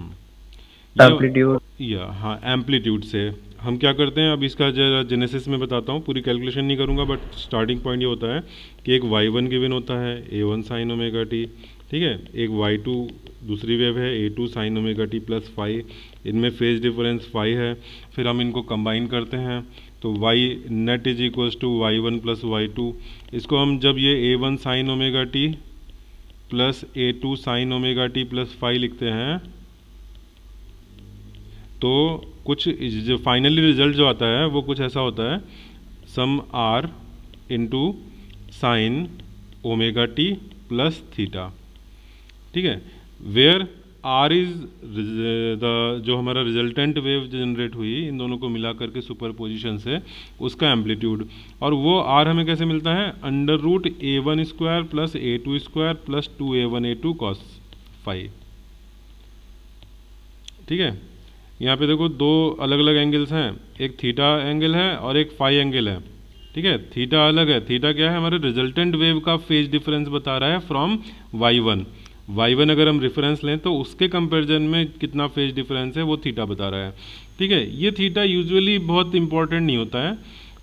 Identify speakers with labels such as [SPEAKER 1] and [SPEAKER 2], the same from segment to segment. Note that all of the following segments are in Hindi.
[SPEAKER 1] एम्पलीट्यूड हम्म। हाँ एम्पलीट्यूड से हम क्या करते हैं अब इसका जरा जेनेसिस में बताता हूँ पूरी कैलकुलेशन नहीं करूँगा बट स्टार्टिंग पॉइंट ये होता है कि एक वाई वन विन होता है A one sine omega T ठीक है एक वाई टू दूसरी वेव है A two sine omega T plus five इनमें फेज डिफरेंस फाइव है फिर हम इनको कंबाइन करते हैं तो Y net is equals to Y one plus Y two इसको हम जब ये A one sine omega T plus A two sine omega T plus five लिखते हैं तो कुछ जो फाइनली रिजल्ट जो आता है वो कुछ ऐसा होता है सम R into sine omega T plus theta ठीक है वेयर आर इज द जो हमारा रिजल्टेंट वेव जनरेट हुई इन दोनों को मिला करके सुपर पोजिशन से उसका एम्पलीट्यूड और वो आर हमें कैसे मिलता है under root A one square plus A two square plus two A one A two cos five ठीक है यहाँ पे देखो दो अलग अलग एंगल्स हैं एक थीटा एंगल है और एक फाई एंगल है ठीक है थीटा अलग है थीटा क्या है हमारे रिजल्टेंट वेव का फेज डिफरेंस बता रहा है from Y one Y one अगर हम रेफरेंस लें तो उसके कंपेरिजन में कितना फेज डिफरेंस है वो थीटा बता रहा है ठीक है ये थीटा यूजली बहुत इंपॉर्टेंट नहीं होता है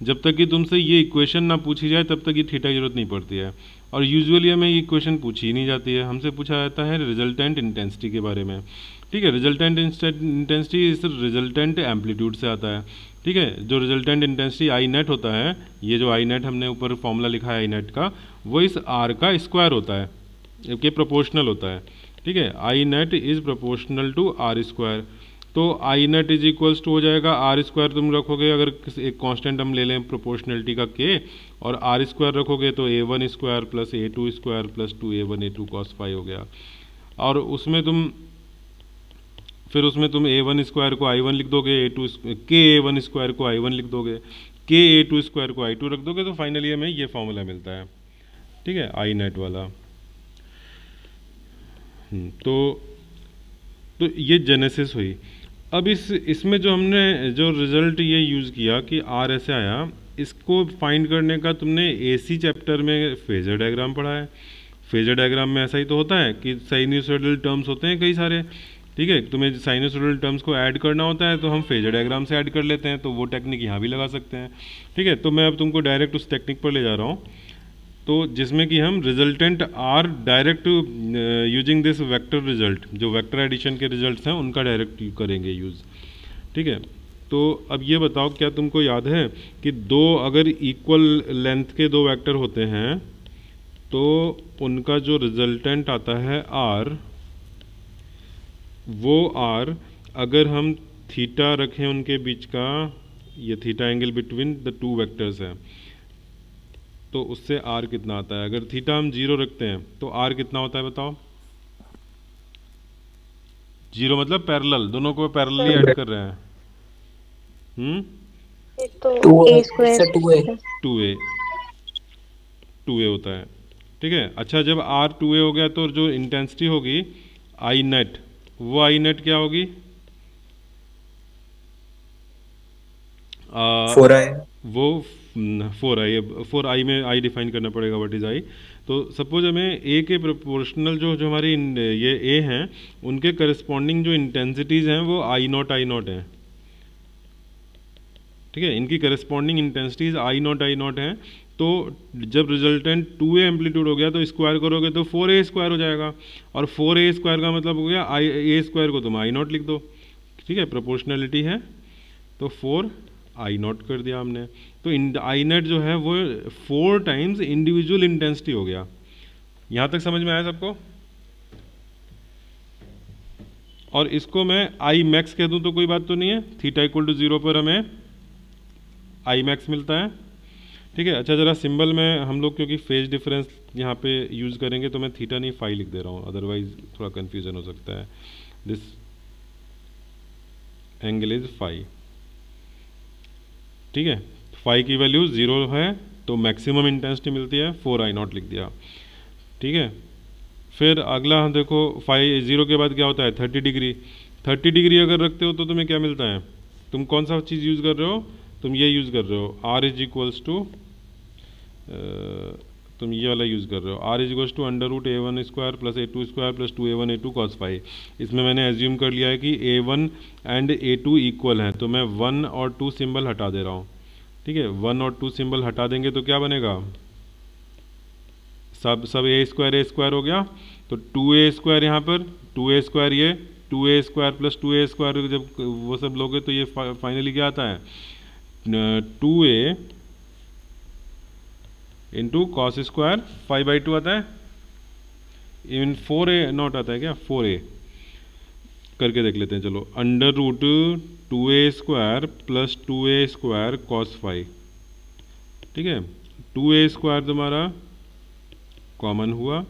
[SPEAKER 1] जब तक कि तुमसे ये इक्वेशन ना पूछी जाए तब तक ये थीटा की जरूरत नहीं पड़ती है और यूजुअली हमें ये इक्वेशन पूछी ही नहीं जाती है हमसे पूछा जाता है रिजल्टेंट इंटेंसिटी के बारे में ठीक है रिजल्टेंट इंटेंसिटी इस रिजल्टेंट एम्पलीट्यूड से आता है ठीक है जो रिजल्टेंट इंटेंसिटी आई नेट होता है ये जो आई नेट हमने ऊपर फॉर्मूला लिखा है आई नेट का वो इस आर का स्क्वायर होता है के प्रोपोर्शनल होता है ठीक है I net is proportional to R square तो I net is equals to हो जाएगा आर स्क्वायर तुम रखोगे अगर एक कांस्टेंट हम ले लें प्रोपोर्शनलिटी का के और आर स्क्वायर रखोगे तो A one square plus A two square plus two A one A two cos five हो गया और उसमें तुम फिर उसमें तुम ए वन स्क्वायर को आई वन लिख दोगे ए टू के ए वन स्क्वायर को आई वन लिख दोगे के ए टू स्क्वायर को आई टू रख दोगे तो फाइनली हमें ये फॉर्मूला मिलता है ठीक है आई नेट वाला हम्म, तो तो ये जेनेसिस हुई अब इस इसमें जो हमने जो रिज़ल्ट ये यूज़ किया कि आर ऐसे आया इसको फाइंड करने का तुमने एसी चैप्टर में फेजर डायग्राम पढ़ा है फेजर डायग्राम में ऐसा ही तो होता है कि साइन्यूसोइडल टर्म्स होते हैं कई सारे ठीक है तुम्हें साइनोसोडल टर्म्स को ऐड करना होता है तो हम फेजर डायग्राम से ऐड कर लेते हैं तो वो टेक्निक यहाँ भी लगा सकते हैं ठीक है तो मैं अब तुमको डायरेक्ट उस टेक्निक पर ले जा रहा हूँ तो जिसमें कि हम resultant R direct using this vector result जो वैक्टर एडिशन के रिजल्ट हैं उनका डायरेक्ट करेंगे यूज़ ठीक है तो अब ये बताओ क्या तुमको याद है कि दो अगर इक्वल लेंथ के दो वेक्टर होते हैं तो उनका जो रिजल्टेंट आता है आर वो आर अगर हम थीटा रखें उनके बीच का ये theta angle between the two vectors है तो उससे आर कितना आता है अगर थीटा हम जीरो रखते हैं तो आर कितना होता है बताओ जीरो मतलब पैरेलल दोनों को ही ऐड कर रहे हैं हम्म टू ए टू ए होता है ठीक है अच्छा जब आर टू ए हो गया तो जो इंटेंसिटी होगी आई नेट वाई नेट क्या होगी फोर आई वो फोर आई फोर आई में आई डिफाइन करना पड़ेगा व्हाट इज आई तो सपोज हमें ए के प्रोपोर्शनल जो जो हमारी ये ए हैं उनके करस्पॉन्डिंग जो इंटेंसिटीज़ हैं वो आई नॉट आई नॉट हैं ठीक है इनकी corresponding intensities I not I naught हैं तो जब रिजल्टेंट टू ए एम्पलीट्यूड हो गया तो स्क्वायर करोगे तो फोर ए स्क्वायर हो जाएगा और फोर ए स्क्वायर का मतलब हो गया आई ए स्क्वायर को तुम आई नॉट लिख दो ठीक है प्रोपोर्शनलिटी है तो फोर आई नॉट कर दिया हमने तो आई नेट जो है वो फोर टाइम्स इंडिविजुअल इंटेंसिटी हो गया यहाँ तक समझ में आया सबको और इसको मैं आई मैक्स कह दूँ तो कोई बात तो नहीं है थीटा इक्वल टू जीरो पर हमें आई मैक्स मिलता है ठीक है अच्छा ज़रा सिंबल में हम लोग क्योंकि फेज डिफरेंस यहाँ पे यूज़ करेंगे तो मैं थीटा नहीं फाइव लिख दे रहा हूँ अदरवाइज थोड़ा कन्फ्यूज़न हो सकता है दिस एंगल इज फाइव ठीक है फाइव की वैल्यू ज़ीरो है तो मैक्सिमम इंटेंसिटी मिलती है फोर आई नॉट लिख दिया ठीक है फिर अगला देखो फाइव ज़ीरो के बाद क्या होता है थर्टी डिग्री थर्टी डिग्री अगर रखते हो तो तुम्हें क्या मिलता है तुम कौन सा चीज़ यूज़ कर रहे हो तुम ये यूज़ कर रहे हो आर इज इक्वल्स टू तुम ये वाला यूज़ कर रहे हो R is goes to under root A one square plus A two square plus two A one A two cos five इसमें मैंने एज्यूम कर लिया है कि A one and A two equal हैं तो मैं वन और टू सिंबल हटा दे रहा हूँ ठीक है वन और टू सिंबल हटा देंगे तो क्या बनेगा सब सब ए स्क्वायर ए स्क्वायर हो गया तो टू ए स्क्वायर यहाँ पर टू ए स्क्वायर ये टू ए स्क्वायर प्लस टू ए स्क्वायर जब वो सब लोगे तो ये फाइनली क्या आता है two A into cos square five by two आता है इवन फोर ए नॉट आता है क्या फोर ए करके देख लेते हैं चलो अंडर रूट टू ए स्क्वायर प्लस टू ए स्क्वायर कॉस फाइव ठीक है टू ए स्क्वायर तुम्हारा कॉमन हुआ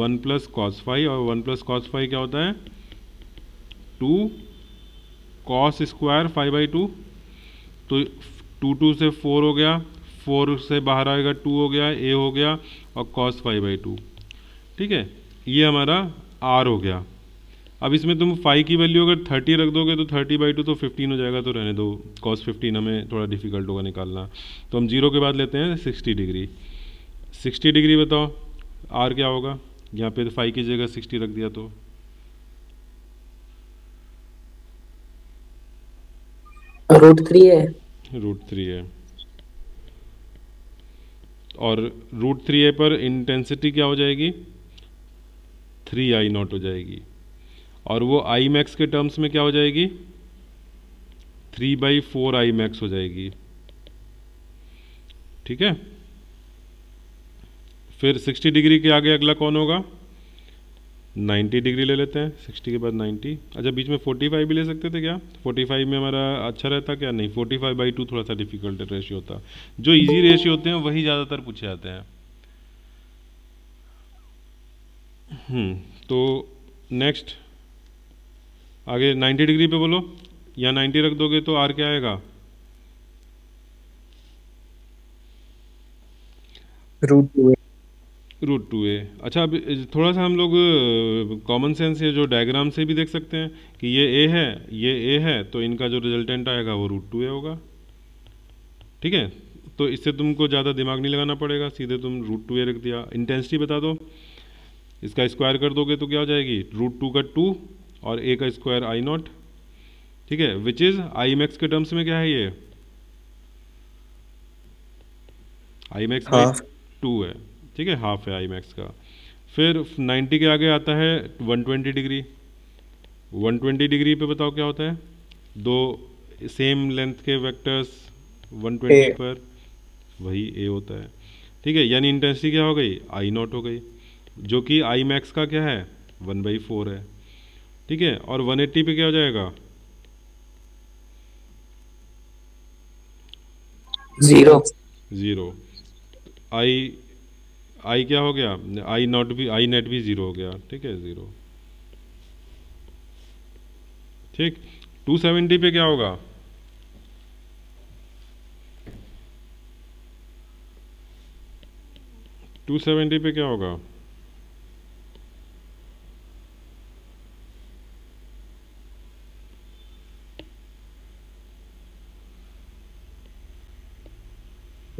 [SPEAKER 1] वन प्लस कॉस फाइव और वन प्लस कॉस फाइव क्या होता है two cos square five by two तो टू टू से फोर हो गया फोर से बाहर आएगा टू हो गया ए हो गया और कॉस फाइव बाई टू ठीक है ये हमारा आर हो गया अब इसमें तुम फाइव की वैल्यू अगर थर्टी रख दोगे तो थर्टी बाई टू तो फिफ्टीन हो जाएगा तो रहने दो कॉस फिफ्टीन हमें थोड़ा डिफिकल्ट होगा निकालना तो हम जीरो के बाद लेते हैं सिक्सटी डिग्री सिक्सटी डिग्री बताओ आर क्या होगा यहाँ पे तो फाइव की जगह सिक्सटी रख दिया तो रूट थ्री है रूट थ्री है और रूट थ्री ए पर इंटेंसिटी क्या हो जाएगी थ्री आई नॉट हो जाएगी और वो आई मैक्स के टर्म्स में क्या हो जाएगी three by four I max हो जाएगी ठीक है फिर 60 डिग्री के आगे अगला कौन होगा 90 डिग्री ले लेते हैं 60 के बाद 90 अच्छा बीच में 45 भी ले सकते थे क्या 45 में हमारा अच्छा रहता क्या नहीं 45 फाइव बाई टू थोड़ा सा डिफिकल्ट रेशियो होता जो इजी रेशियो होते हैं वही ज़्यादातर पूछे जाते हैं हम्म, तो नेक्स्ट आगे 90 डिग्री पे बोलो या 90 रख दोगे तो आर क्या आएगा रूट रूट टू ए अच्छा अब थोड़ा सा हम लोग कॉमन सेंस ये जो डायग्राम से भी देख सकते हैं कि ये ए है ये ए है तो इनका जो रिजल्टेंट आएगा वो रूट टू ए होगा ठीक है तो इससे तुमको ज़्यादा दिमाग नहीं लगाना पड़ेगा सीधे तुम रूट टू ए रख दिया इंटेंसिटी बता दो इसका स्क्वायर कर दोगे तो क्या हो जाएगी रूट टू का टू और ए का स्क्वायर आई नॉट ठीक है विच इज़ आई मैक्स के टर्म्स में क्या है ये आई मैक्स टू है ठीक है हाफ है आई मैक्स का फिर 90 के आगे आता है 120 डिग्री 120 डिग्री पे बताओ क्या होता है दो सेम लेंथ के वेक्टर्स 120 पर वही ए होता है ठीक है यानी इंटेंसिटी क्या हो गई आई नॉट हो गई जो कि आई मैक्स का क्या है वन बाई फोर है ठीक है और 180 पे क्या हो जाएगा जीरो जीरो आई आई क्या हो गया आई नॉट भी आई नेट भी ज़ीरो हो गया ठीक है ज़ीरो ठीक 270 पे क्या होगा टू सेवेंटी पे क्या होगा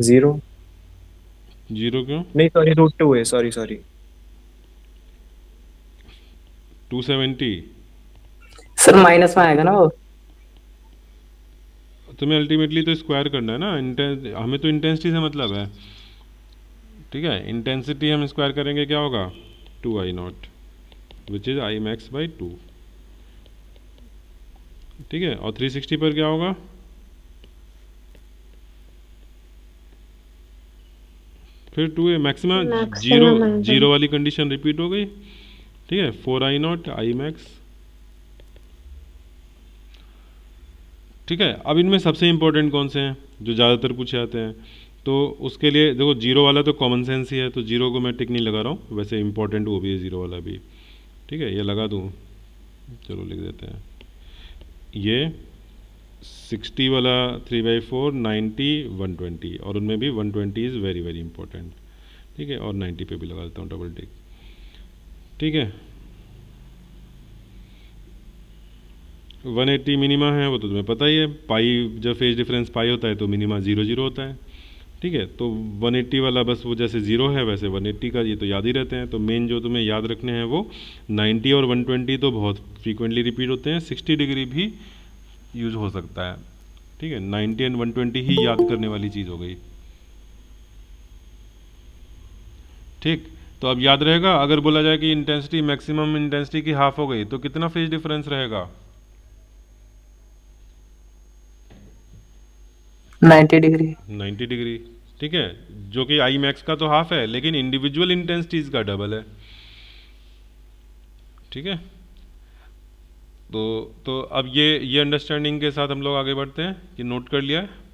[SPEAKER 1] जीरो जीरो क्यों नहीं सॉरी रूट टू है sorry sorry seventy sir minus में आएगा ना वो तुम्हें अल्टीमेटली तो स्क्वायर करना है ना इंटेंस हमें तो इंटेंसिटी से मतलब है ठीक है इंटेंसिटी हम स्क्वायर करेंगे क्या होगा two I not which is I max by two ठीक है और थ्री सिक्सटी पर क्या होगा फिर two A maximum zero zero वाली कंडीशन रिपीट हो गई ठीक है four I not I max ठीक है अब इनमें सबसे इंपॉर्टेंट कौन से हैं जो ज़्यादातर पूछे जाते हैं तो उसके लिए देखो जीरो वाला तो कॉमन सेंस ही है तो जीरो को मैं टिक नहीं लगा रहा हूँ वैसे इंपॉर्टेंट वो भी है जीरो वाला भी ठीक है ये लगा दूँ चलो लिख देते हैं ये सिक्सटी वाला three by four ninety one twenty और उनमें भी one twenty is very very important ठीक है और नाइन्टी पे भी लगा देता हूँ डबल टिक ठीक है वन एट्टी मिनिमा है वो तो तुम्हें पता ही है पाई जब फेज डिफरेंस पाई होता है तो मिनिमा ज़ीरो ज़ीरो होता है ठीक है तो 180 वाला बस वो जैसे ज़ीरो है वैसे 180 का ये तो याद ही रहते हैं तो मेन जो तुम्हें याद रखने हैं वो 90 और 120 तो बहुत फ्रीक्वेंटली रिपीट होते हैं 60 डिग्री भी यूज हो सकता है ठीक है 90 एंड 120 ही याद करने वाली चीज़ हो गई ठीक तो अब याद रहेगा अगर बोला जाए कि इंटेंसिटी मैक्सिमम इंटेंसिटी की हाफ हो गई तो कितना फेज डिफरेंस रहेगा 90 डिग्री 90 डिग्री ठीक है जो कि आई मैक्स का तो हाफ है लेकिन इंडिविजुअल इंटेंसिटीज का डबल है ठीक है तो तो अब ये ये अंडरस्टैंडिंग के साथ हम लोग आगे बढ़ते हैं कि नोट कर लिया है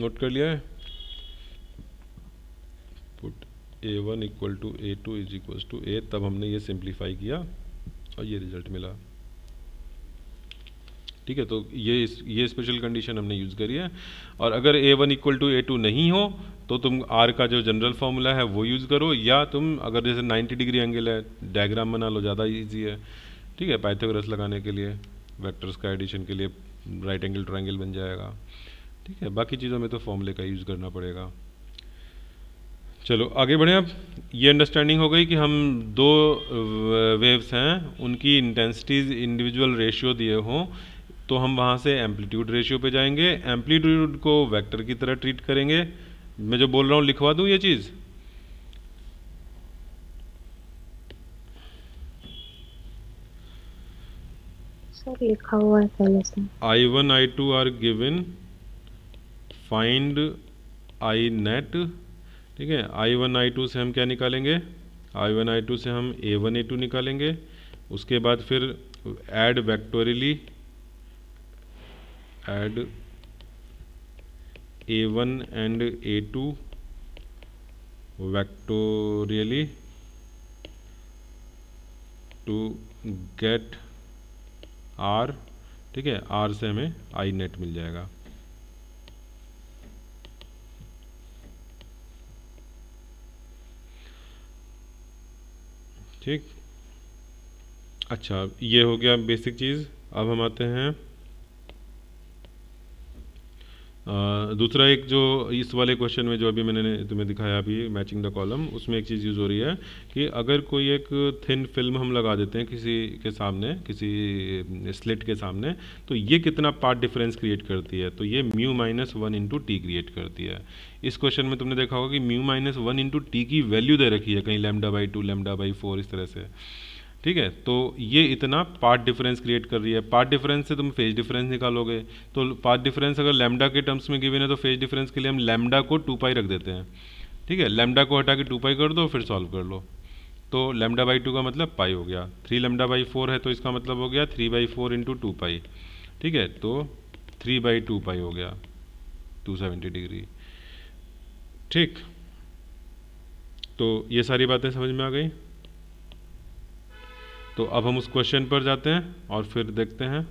[SPEAKER 1] नोट कर लिया है put A one equal to A two is equal to A तब हमने ये सिंप्लीफाई किया और ये रिजल्ट मिला ठीक है तो ये ये स्पेशल कंडीशन हमने यूज़ करी है और अगर A one equal to A two नहीं हो तो तुम आर का जो जनरल फार्मूला है वो यूज़ करो या तुम अगर जैसे 90 डिग्री एंगल है डायग्राम बना लो ज़्यादा ईजी है ठीक है पाइथागोरस लगाने के लिए वेक्टर्स का एडिशन के लिए राइट एंगल ट्राइंगल बन जाएगा ठीक है बाकी चीज़ों में तो फॉर्मूले का यूज़ करना पड़ेगा चलो आगे बढ़ें अब ये अंडरस्टैंडिंग हो गई कि हम दो वेव्स हैं उनकी इंटेंसिटीज़ इंडिविजुअल रेशियो दिए हों तो हम वहाँ से एम्पलीट्यूड रेशियो पे जाएंगे एम्पलीट्यूड को वेक्टर की तरह ट्रीट करेंगे मैं जो बोल रहा हूं लिखवा दू ये चीज़ लिखा हुआ है पहले से I one I two are given find I net ठीक है आई वन आई टू से हम क्या निकालेंगे आई वन आई टू से हम ए वन ए टू निकालेंगे उसके बाद फिर add vectorially add A one and A two vectorially to get R ठीक है आर से हमें आई नेट मिल जाएगा ठीक अच्छा ये हो गया बेसिक चीज़ अब हम आते हैं दूसरा एक जो इस वाले क्वेश्चन में जो अभी मैंने तुम्हें दिखाया अभी मैचिंग द कॉलम उसमें एक चीज़ यूज़ हो रही है कि अगर कोई एक थिन फिल्म हम लगा देते हैं किसी के सामने किसी स्लिट के सामने तो ये कितना पार्ट डिफरेंस क्रिएट करती है तो ये mu minus one into T create करती है इस क्वेश्चन में तुमने देखा होगा कि mu minus one into T की वैल्यू दे रखी है कहीं lambda by two lambda by four इस तरह से ठीक है तो ये इतना पार्ट डिफरेंस क्रिएट कर रही है पार्ट डिफरेंस से तुम फेज डिफरेंस निकालोगे तो पार्ट डिफरेंस अगर लैमडा के टर्म्स में गिवन है तो फेज डिफरेंस के लिए हम लैमडा को टू पाई रख देते हैं ठीक है लैमडा को हटा के टू पाई कर दो फिर सॉल्व कर लो तो लैमडा बाई टू का मतलब पाई हो गया थ्री लेमडा बाई फोर है तो इसका मतलब हो गया three by four into two pi ठीक है तो थ्री बाई टू पाई हो गया टू सेवेंटी डिग्री ठीक तो ये सारी बातें समझ में आ गई तो अब हम उस क्वेश्चन पर जाते हैं और फिर देखते हैं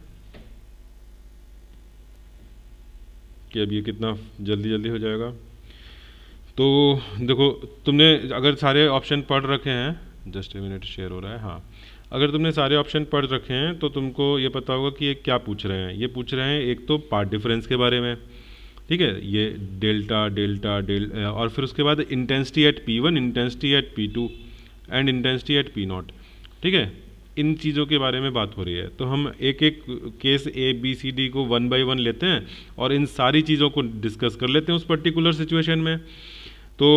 [SPEAKER 1] कि अब ये कितना जल्दी जल्दी हो जाएगा तो देखो तुमने अगर सारे ऑप्शन पढ़ रखे हैं जस्ट ए मिनट शेयर हो रहा है हाँ अगर तुमने सारे ऑप्शन पढ़ रखे हैं तो तुमको ये पता होगा कि ये क्या पूछ रहे हैं ये पूछ रहे हैं एक तो पार्ट डिफरेंस के बारे में ठीक है ये डेल्टा डेल्टा डेल और फिर उसके बाद intensity at P one intensity at P two and intensity at P not ठीक है इन चीज़ों के बारे में बात हो रही है तो हम एक एक case A B C D को वन बाई वन लेते हैं और इन सारी चीज़ों को डिस्कस कर लेते हैं उस पर्टिकुलर सिचुएशन में तो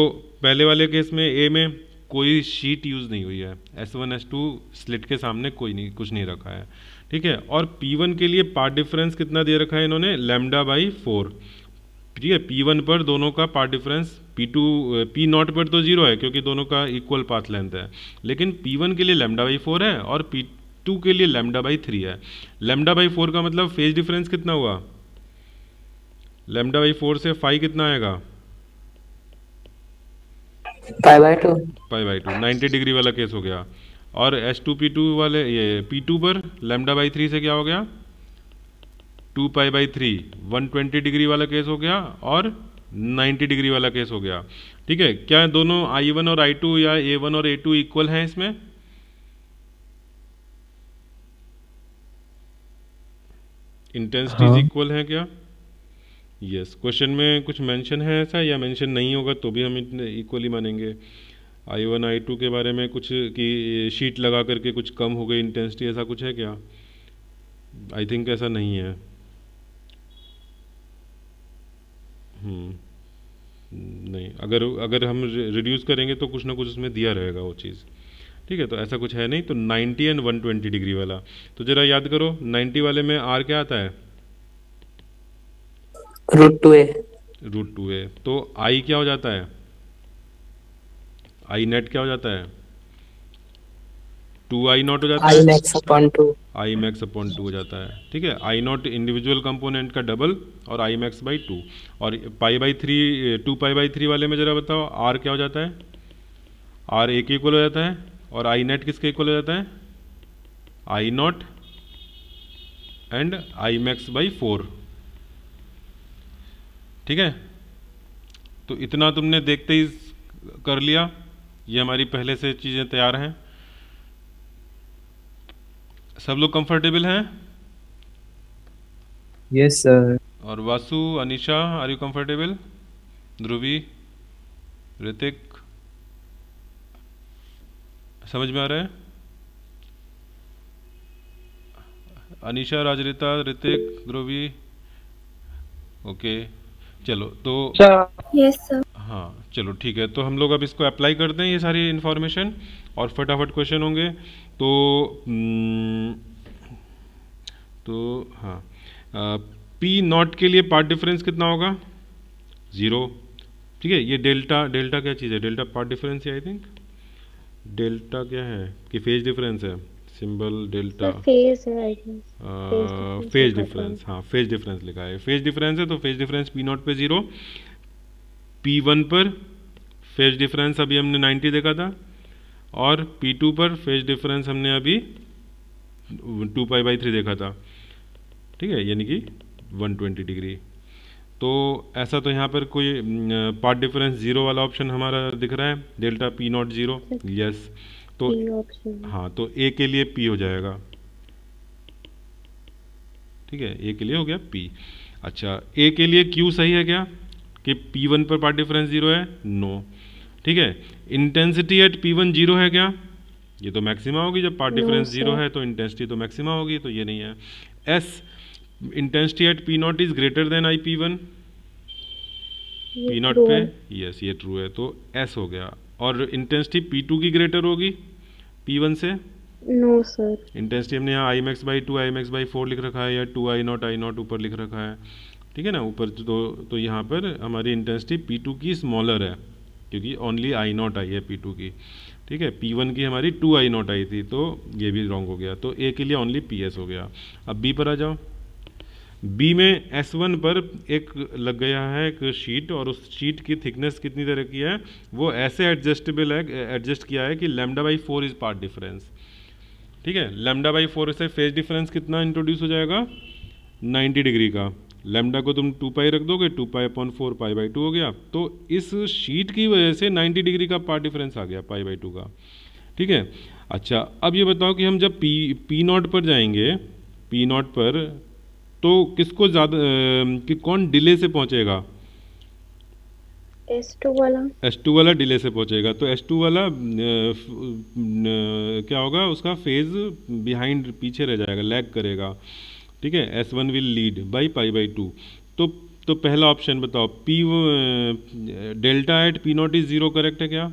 [SPEAKER 1] पहले वाले केस में ए में कोई शीट यूज़ नहीं हुई है S one S two slit के सामने कोई नहीं कुछ नहीं रखा है ठीक है और पी वन के लिए पार्ट डिफरेंस कितना दे रखा है इन्होंने लेमडा बाई फोर ठीक है पी वन पर दोनों का path difference P two P not पर तो जीरो है क्योंकि दोनों का इक्वल पाथ लेंथ है लेकिन पी वन के लिए लेमडा बाई फोर है और पी टू के लिए लेमडा बाई थ्री है लेमडा बाई फोर का मतलब फेज डिफरेंस कितना हुआ लेमडा बाई फोर से फाइव कितना आएगा pi by two pi by two ninety degree वाला केस हो गया और एस टू पी टू वाले ये पी टू पर लेमडा बाई थ्री से क्या हो गया two pi by three one twenty degree वाला केस हो गया और नाइन्टी डिग्री वाला केस हो गया ठीक है क्या है दोनों आई वन और आई टू या ए वन और ए टू इक्वल हैं इसमें इंटेंसिटीज हाँ। इक्वल है क्या यस क्वेश्चन में कुछ मेंशन है ऐसा या मेंशन नहीं होगा तो भी हम इक्वली मानेंगे आई वन आई टू के बारे में कुछ कि शीट लगा करके कुछ कम हो गई इंटेंसिटी ऐसा कुछ है क्या आई थिंक ऐसा नहीं है हम्म। नहीं अगर अगर हम रिड्यूस करेंगे तो कुछ ना कुछ उसमें दिया रहेगा वो चीज़ ठीक है तो ऐसा कुछ है नहीं तो 90 एंड 120 डिग्री वाला तो जरा याद करो 90 वाले में आर क्या आता है root two A root two A तो आई क्या हो जाता है आई नेट क्या हो जाता है टू आई नॉट हो जाता है I max upon two I max upon two हो जाता है ठीक है आई नॉट इंडिविजुअल कंपोनेंट का डबल और आई मैक्स बाई टू और pi by three two pi by three वाले में जरा बताओ आर क्या हो जाता है आर ए के इक्वल हो जाता है और आई नेट किसके इक्वल हो जाता है I not and I max by four ठीक है तो इतना तुमने देखते ही कर लिया ये हमारी पहले से चीज़ें तैयार हैं सब लोग कंफर्टेबल हैं यस सर और Vasu Anisha are you comfortable Dhruvi Hrithik समझ में आ रहा है अनिशा राजरिता ऋतिक ध्रुवी ओके चलो तो यस सर हाँ चलो ठीक है तो हम लोग अब इसको अप्लाई करते हैं ये सारी इन्फॉर्मेशन और फटाफट क्वेश्चन होंगे तो हम्म, तो हाँ पी नॉट के लिए पार्ट डिफरेंस कितना होगा ज़ीरो ठीक है ये डेल्टा डेल्टा क्या चीज़ है डेल्टा पार्ट डिफरेंस है आई थिंक डेल्टा क्या है कि फेज डिफरेंस है symbol delta phase phase difference हाँ फेज डिफरेंस लिखा है फेज डिफरेंस हाँ, है तो फेज डिफरेंस पी नॉट पे ज़ीरो पी वन पर फेज डिफरेंस अभी हमने नाइन्टी देखा था और P2 पर फेज डिफरेंस हमने अभी टू पाई बाई थ्री देखा था ठीक है यानी कि 120 डिग्री तो ऐसा तो यहाँ पर कोई पार्ट डिफरेंस जीरो वाला ऑप्शन हमारा दिख रहा है delta P not zero yes तो हाँ तो ए के लिए पी हो जाएगा ठीक है ए के लिए हो गया पी अच्छा ए के लिए क्यू सही है क्या कि पी वन पर पार्ट डिफरेंस जीरो है नो no. ठीक है intensity at P one zero है क्या ये तो मैक्सिमा होगी जब पार्ट डिफरेंस जीरो है तो इंटेंसिटी तो मैक्सिमा होगी तो ये नहीं है S intensity at P not is greater than I P one P not पे यस ये ट्रू है तो एस हो गया और इंटेंसिटी पी टू की ग्रेटर होगी पी वन से नो सर इंटेंसिटी हमने यहाँ I max by two I max by four लिख रखा है या two I not I not ऊपर लिख रखा है ठीक है ना ऊपर तो तो यहाँ पर हमारी इंटेंसिटी पी टू की स्मॉलर है क्योंकि ओनली आई नॉट आई है पी टू की ठीक है पी वन की हमारी टू आई नॉट आई थी तो ये भी रॉन्ग हो गया तो ए के लिए ओनली पी एस हो गया अब बी पर आ जाओ बी में एस वन पर एक लग गया है एक शीट और उस शीट की थिकनेस कितनी तरह की है वो ऐसे एडजस्टेबल है एडजस्ट किया है कि lambda by four is path difference ठीक है लेमडा बाई फोर से फेज डिफरेंस कितना इंट्रोड्यूस हो जाएगा 90 डिग्री का लेमडा को तुम टू पाई रख दोगे two pi upon four pi by two हो गया तो इस शीट की वजह से 90 डिग्री का पार डिफरेंस आ गया पाई बाई टू का ठीक है अच्छा अब ये बताओ कि हम जब पी पी नॉट पर जाएंगे पी नॉट पर तो किसको ज़्यादा कि कौन डिले से पहुंचेगा टू वाला एस टू वाला डिले से पहुंचेगा तो एस टू वाला न, न, क्या होगा उसका फेज बिहाइंड पीछे रह जाएगा लैग करेगा ठीक है S one will lead by pi by two तो तो पहला ऑप्शन बताओ P delta at P not is zero correct है क्या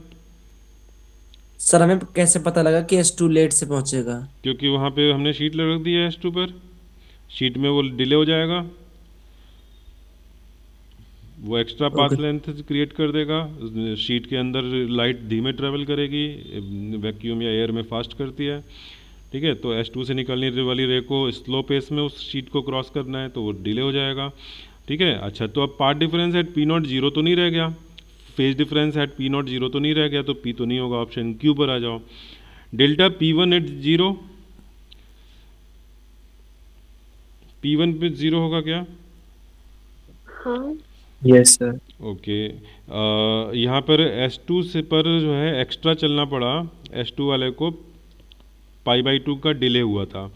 [SPEAKER 1] सर हमें कैसे पता लगा कि एस टू लेट से पहुंचेगा क्योंकि वहां पे हमने शीट रख दी है एस टू पर शीट में वो डिले हो जाएगा वो एक्स्ट्रा पाथ लेंथ क्रिएट कर देगा शीट के अंदर लाइट धीमे ट्रेवल करेगी वैक्यूम या एयर में फास्ट करती है ठीक है तो S2 से निकलने वाली रे को स्लो पेस में उस शीट को क्रॉस करना है तो वो डिले हो जाएगा ठीक है अच्छा तो अब path difference at P not zero तो नहीं रह गया phase difference at P not zero तो नहीं रह गया तो पी तो नहीं होगा ऑप्शन क्यू पर आ जाओ delta P one at zero P one पे जीरो होगा क्या यस सर ओके यहाँ पर S2 से पर जो है एक्स्ट्रा चलना पड़ा S2 वाले को पाई बाई टू का डिले हुआ था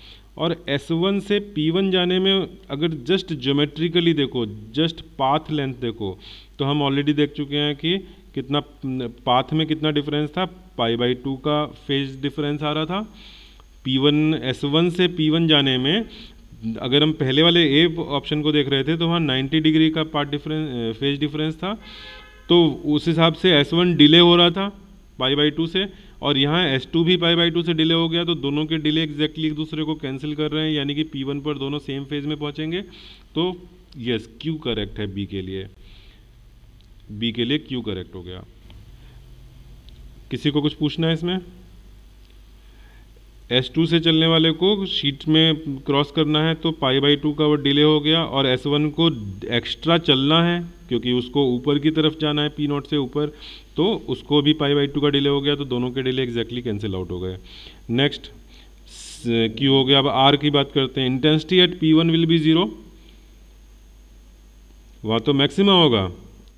[SPEAKER 1] और S1 से P1 जाने में अगर जस्ट जोमेट्रिकली देखो जस्ट पाथ लेंथ देखो तो हम ऑलरेडी देख चुके हैं कि कितना पाथ में कितना डिफरेंस था पाई बाई टू का फेज डिफरेंस आ रहा था P1 S1 से P1 जाने में अगर हम पहले वाले ए ऑप्शन को देख रहे थे तो वहाँ 90 डिग्री का पार्ट डिफरेंस फेज डिफरेंस था तो उस हिसाब से वन डिले हो रहा था पाई बाई टू से और यहाँ S2 भी पाई बाई टू से डिले हो गया तो दोनों के डिले एग्जैक्टली एक दूसरे को कैंसिल कर रहे हैं यानी कि P1 पर दोनों सेम फेज में पहुँचेंगे तो यस Q करेक्ट है B के लिए B के लिए Q करेक्ट हो गया किसी को कुछ पूछना है इसमें एस टू से चलने वाले को शीट में क्रॉस करना है तो पाई बाई टू का वो डिले हो गया और एस वन को एक्स्ट्रा चलना है क्योंकि उसको ऊपर की तरफ जाना है पी नॉट से ऊपर तो उसको भी पाई बाई टू का डिले हो गया तो दोनों के डिले एग्जैक्टली कैंसिल आउट हो गए नेक्स्ट क्यू हो गया अब आर की बात करते हैं intensity at P one will be zero वहाँ तो मैक्सिमा होगा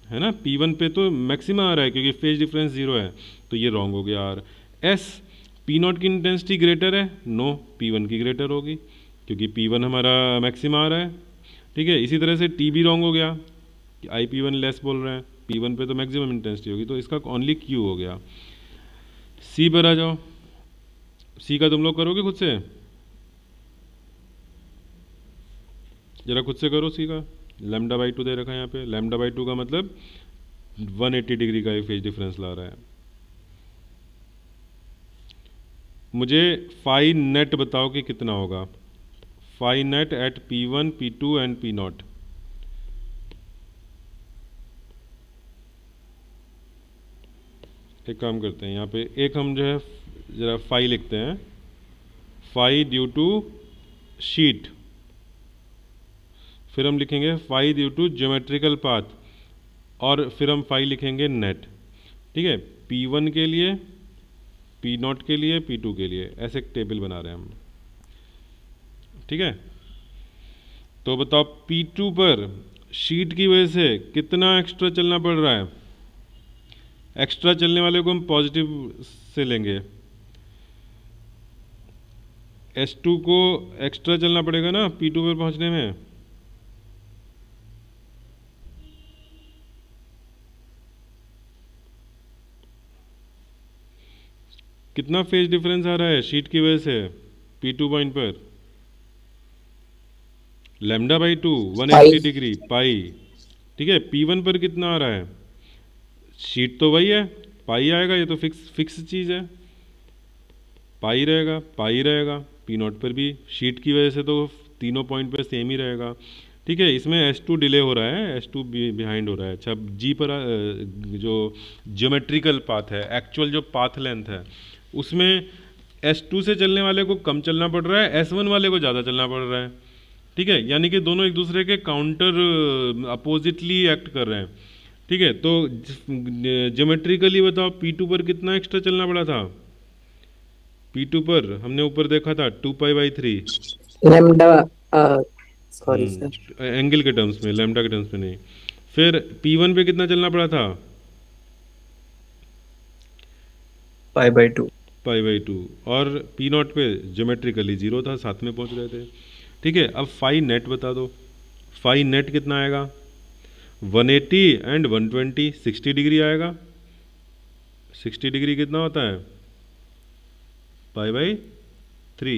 [SPEAKER 1] है ना पी वन पे तो मैक्सिमा आ रहा है क्योंकि फेज डिफरेंस ज़ीरो है तो ये रॉन्ग हो गया आर एस पी नॉट की इंटेंसिटी ग्रेटर है नो पी वन की ग्रेटर होगी क्योंकि पी वन हमारा मैक्सिम आ रहा है ठीक है इसी तरह से टी भी रॉन्ग हो गया कि आई पी वन लेस बोल रहे हैं पी वन पर तो मैक्सिमम इंटेंसिटी होगी तो इसका ओनली क्यू हो गया सी पर आ जाओ सी का तुम लोग करोगे खुद से जरा खुद से करो सी का लेमडा बाई टू दे रखा है यहाँ पे लेमडा बाई टू का मतलब 180 डिग्री का ये फेज डिफरेंस ला रहा है मुझे फाइव नेट बताओ कि कितना होगा five net at P one P two and P not एक काम करते हैं यहाँ पे एक हम जो है ज़रा फाई लिखते हैं फाई ड्यू टू शीट फिर हम लिखेंगे phi due to geometrical path और फिर हम फाई लिखेंगे नेट ठीक है पी वन के लिए पी नॉट के लिए पी टू के लिए ऐसे एक टेबल बना रहे हैं हम ठीक है तो बताओ पी टू पर शीट की वजह से कितना एक्स्ट्रा चलना पड़ रहा है एक्स्ट्रा चलने वाले को हम पॉजिटिव से लेंगे एस टू को एक्स्ट्रा चलना पड़ेगा ना पी टू पर पहुंचने में कितना फेज डिफरेंस आ रहा है शीट की वजह से पी टू पॉइंट पर lambda by two one eighty degree pi ठीक है पी वन पर कितना आ रहा है शीट तो वही है पाई आएगा ये तो फिक्स फिक्स चीज़ है पाई रहेगा पाई रहेगा पी नॉट पर भी शीट की वजह से तो तीनों पॉइंट पर सेम ही रहेगा ठीक है इसमें एस टू डिले हो रहा है एस टू बिहाइंड हो रहा है अच्छा जी पर जो जियोमेट्रिकल पाथ है एक्चुअल जो पाथ लेंथ है उसमें एस टू से चलने वाले को कम चलना पड़ रहा है एस वन वाले को ज़्यादा चलना पड़ रहा है ठीक है यानी कि दोनों एक दूसरे के काउंटर अपोजिटली एक्ट कर रहे हैं ठीक है तो जोमेट्रिकली बताओ पी टू पर कितना एक्स्ट्रा चलना पड़ा था पी टू पर हमने ऊपर देखा था two pi by three angle के टर्म्स में लेमडा के टर्म्स में नहीं फिर पी वन पे कितना चलना पड़ा था pi by two pi by two और पी नॉट पे जोमेट्रिकली जीरो था साथ में पहुंच रहे थे ठीक है अब फाइव नेट बता दो फाइव नेट कितना आएगा 180 एंड ट्वेंटी सिक्सटी डिग्री आएगा 60 डिग्री कितना होता है पाई बाई थ्री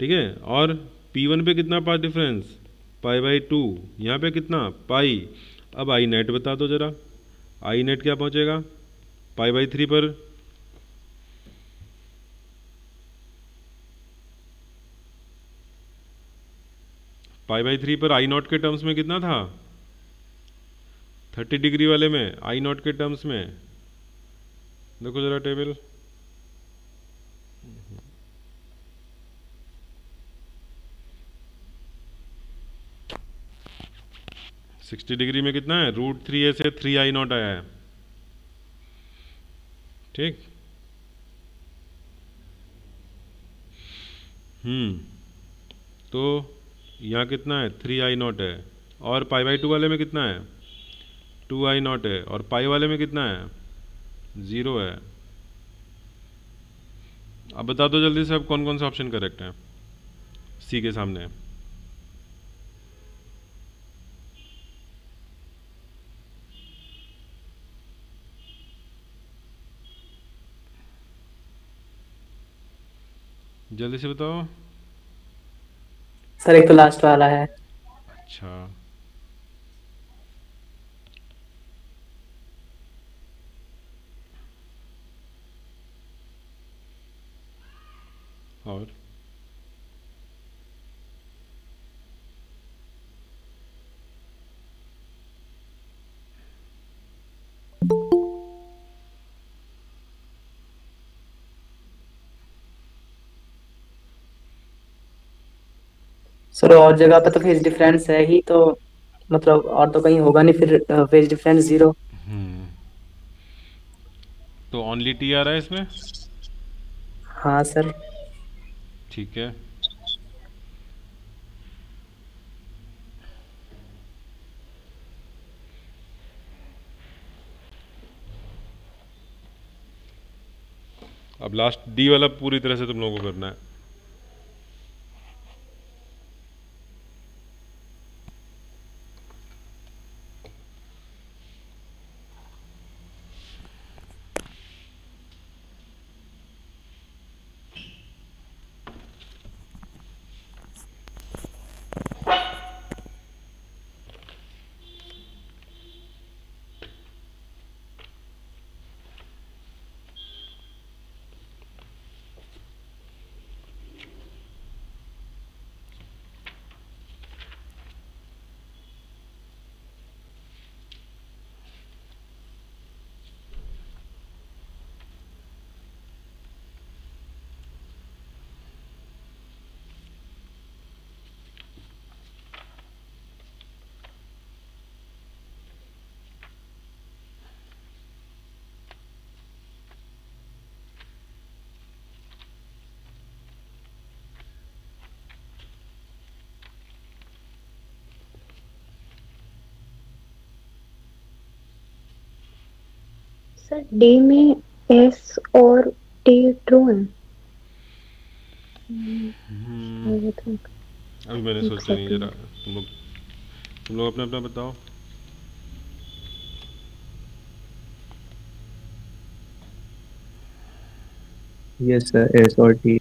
[SPEAKER 1] ठीक है और P1 पे कितना path difference pi by two यहाँ पे कितना पाई अब आई नेट बता दो जरा आई नेट क्या पहुँचेगा पाई बाई थ्री पर पाई बाई थ्री पर आई नॉट के टर्म्स में कितना था थर्टी डिग्री वाले में आई नॉट के टर्म्स में देखो जरा टेबल सिक्सटी डिग्री में कितना है रूट थ्री ए से थ्री आई नॉट आया है ठीक हम्म तो यहाँ कितना है थ्री आई नॉट है और पाई बाई टू वाले में कितना है टू आई नॉट है और पाई वाले में कितना है ज़ीरो है अब बता दो जल्दी से अब कौन कौन सा ऑप्शन करेक्ट है सी के सामने जल्दी से बताओ सर एक तो लास्ट वाला है अच्छा और फिर और जगह पे तो फेज डिफरेंस है ही तो मतलब और तो कहीं होगा नहीं फिर फेज डिफरेंस जीरो हम्म। तो ओनली टी आ रहा है इसमें हाँ सर ठीक है अब लास्ट डी वाला पूरी तरह से तुम लोगों को करना है सर डे में एस और टी ट्रू है अभी मैंने सोचा नहीं जरा तुम लोग तुम लोग अपना अपना बताओ यस सर एस और टी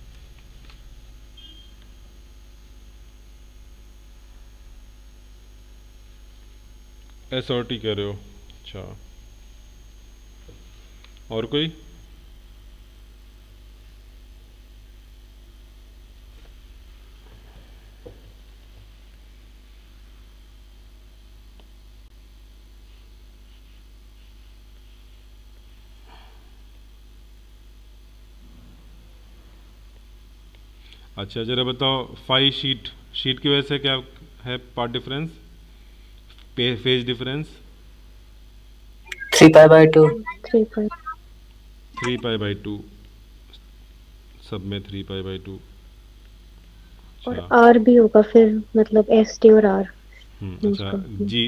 [SPEAKER 1] एस और टी कह रहे हो अच्छा और कोई अच्छा ज़रा बताओ फाइव शीट शीट की वजह से क्या है path difference phase difference three pi by two three pi three pi by two सब में थ्री पाई बाई टू और अच्छा। आर भी होगा फिर मतलब एस टी और आर हम्म, अच्छा जी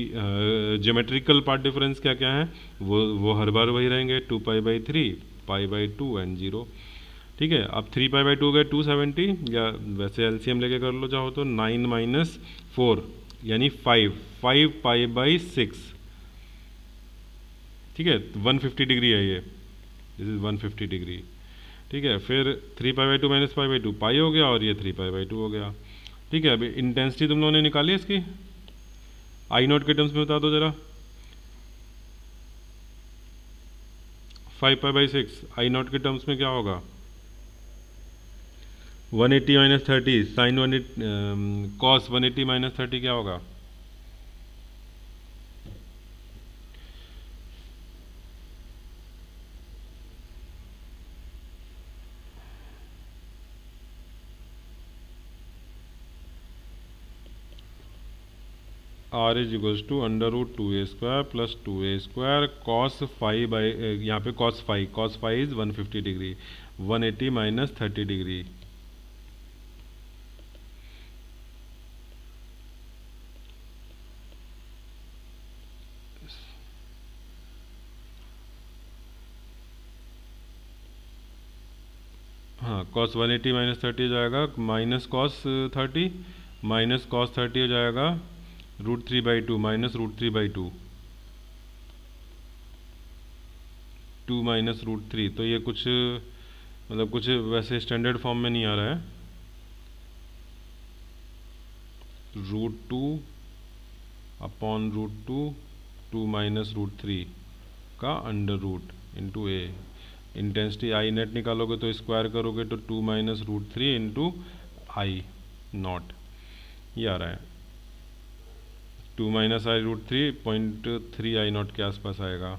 [SPEAKER 1] ज्योमेट्रिकल पार्ट डिफरेंस क्या क्या है वो वो हर बार वही रहेंगे two pi by three pi by two and zero ठीक है अब थ्री पाई बाई टू गए टू सेवेंटी या वैसे एलसीएम लेके कर लो चाहो तो नाइन माइनस फोर यानी five five pi by six ठीक है वन फिफ्टी डिग्री है ये दिस इज़ 150 फिफ्टी डिग्री ठीक है फिर three pi by two minus pi by two pi हो गया और ये थ्री पाई बाई टू हो गया ठीक है अभी इंटेंसिटी तुम लोगों ने निकाली इसकी आई नोट के टर्म्स में बता दो ज़रा five pi by six I naught के टर्म्स में क्या होगा one eighty minus thirty sine one eight cos one eighty minus thirty क्या होगा R is equals to under root two A square plus two A square cos five by यहाँ पे cos five cos five is one fifty degree one eighty minus thirty degree हाँ cos one eighty minus thirty हो जाएगा minus cos thirty minus cos thirty हो जाएगा root three by two minus root three by two two minus root three तो ये कुछ मतलब कुछ वैसे स्टैंडर्ड फॉर्म में नहीं आ रहा है root two upon root two two minus root three का under root into A intensity I net निकालोगे तो स्क्वायर करोगे तो two minus root three into I not ये आ रहा है two minus I root three point three I not के आसपास आएगा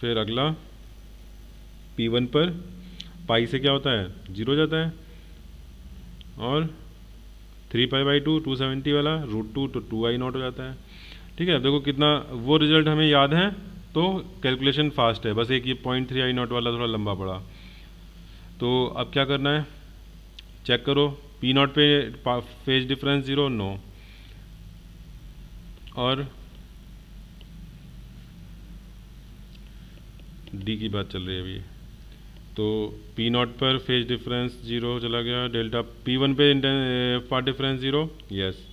[SPEAKER 1] फिर अगला पी वन पर पाई से क्या होता है जीरो जाता है और three pi by two two seventy वाला रूट टू तो टू आई नॉट हो जाता है ठीक है देखो कितना वो रिजल्ट हमें याद है तो कैलकुलेशन फास्ट है बस एक ये पॉइंट थ्री आई नॉट वाला थोड़ा लंबा पड़ा तो अब क्या करना है चेक करो पी नॉट पे फेज डिफरेंस ज़ीरो नो और डी की बात चल रही है अभी तो पी नॉट पर फेज डिफरेंस ज़ीरो चला गया डेल्टा पी वन पे path difference zero yes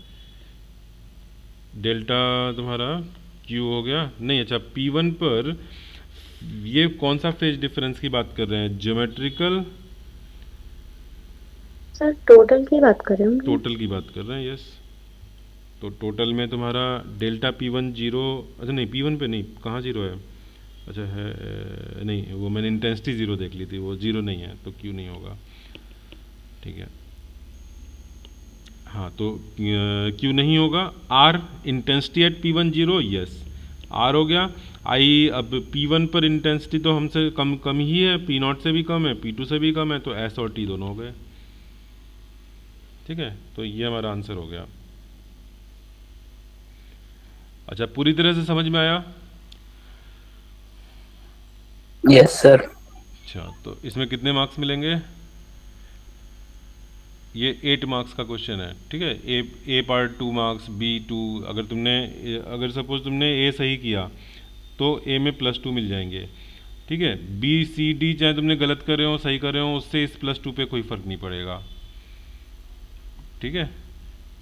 [SPEAKER 1] delta तुम्हारा क्यू हो गया नहीं अच्छा पी वन पर ये कौन सा फेज डिफरेंस की बात कर रहे हैं ज्योमेट्रिकल सर टोटल की बात कर रहे हैं टोटल की बात कर रहे हैं यस तो टोटल में तुम्हारा डेल्टा पी वन जीरो अच्छा नहीं पी वन पे नहीं कहाँ जीरो है अच्छा है नहीं वो मैंने इंटेंसिटी ज़ीरो देख ली थी वो ज़ीरो नहीं है तो क्यों नहीं होगा ठीक है हाँ तो क्यों नहीं होगा R intensity at P one zero yes R हो गया आई अब पी वन पर इंटेंसिटी तो हमसे कम कम ही है पी नॉट से भी कम है पी टू से भी कम है तो एस और टी दोनों हो गए ठीक है तो ये हमारा आंसर हो गया अच्छा पूरी तरह से समझ में आया यस सर अच्छा तो इसमें कितने मार्क्स मिलेंगे ये एट मार्क्स का क्वेश्चन है ठीक है A A part two marks B two अगर तुमने अगर सपोज तुमने ए सही किया तो ए में प्लस टू मिल जाएंगे ठीक है बी सी डी चाहे तुमने गलत कर रहे हो सही कर रहे हो उससे इस प्लस टू पे कोई फ़र्क नहीं पड़ेगा ठीक है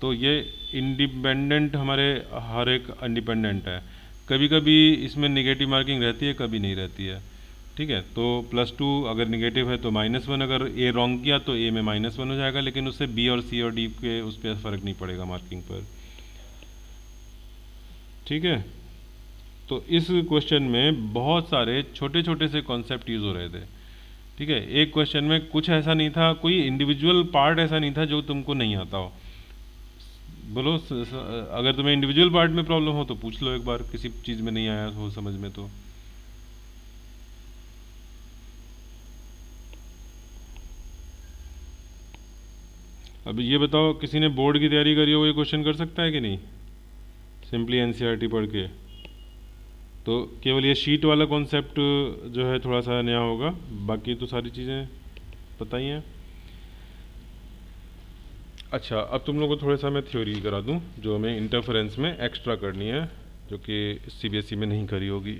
[SPEAKER 1] तो ये इंडिपेंडेंट हमारे हर एक इंडिपेंडेंट है कभी कभी इसमें निगेटिव मार्किंग रहती है कभी नहीं रहती है ठीक है तो प्लस टू अगर निगेटिव है तो माइनस वन अगर ए रॉन्ग किया तो ए में माइनस वन हो जाएगा लेकिन उससे बी और सी और डी के उस पर फ़र्क नहीं पड़ेगा मार्किंग पर ठीक है तो इस क्वेश्चन में बहुत सारे छोटे छोटे से कॉन्सेप्ट यूज़ हो रहे थे ठीक है एक क्वेश्चन में कुछ ऐसा नहीं था कोई इंडिविजुअल पार्ट ऐसा नहीं था जो तुमको नहीं आता हो बोलो स, स, अगर तुम्हें इंडिविजुअल पार्ट में प्रॉब्लम हो तो पूछ लो एक बार किसी चीज़ में नहीं आया हो समझ में तो अब ये बताओ किसी ने बोर्ड की तैयारी करी हो ये क्वेश्चन कर सकता है कि नहीं सिंपली एनसीईआरटी e पढ़ के तो केवल ये शीट वाला कॉन्सेप्ट uh, जो है थोड़ा सा नया होगा बाकी तो सारी चीज़ें पता ही हैं अच्छा अब तुम लोगों को थोड़ा सा मैं थ्योरी करा दूं जो हमें इंटरफेरेंस में एक्स्ट्रा करनी है जो कि सीबीएसई e में नहीं करी होगी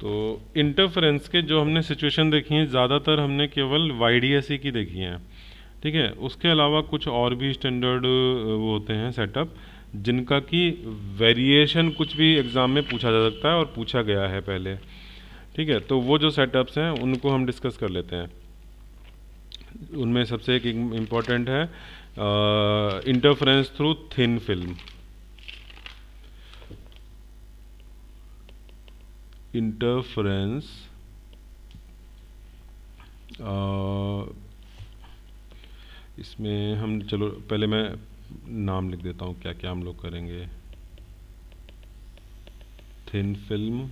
[SPEAKER 1] तो इंटरफेरेंस के जो हमने सिचुएशन देखी हैं ज़्यादातर हमने केवल वाई e की देखी हैं ठीक है उसके अलावा कुछ और भी स्टैंडर्ड uh, वो होते हैं सेटअप जिनका कि वेरिएशन कुछ भी एग्ज़ाम में पूछा जा सकता है और पूछा गया है पहले ठीक है तो वो जो सेटअप्स हैं उनको हम डिस्कस कर लेते हैं उनमें सबसे एक इम्पॉर्टेंट है interference through thin film interference इसमें हम चलो पहले मैं नाम लिख देता हूँ क्या क्या हम लोग करेंगे थिन फिल्म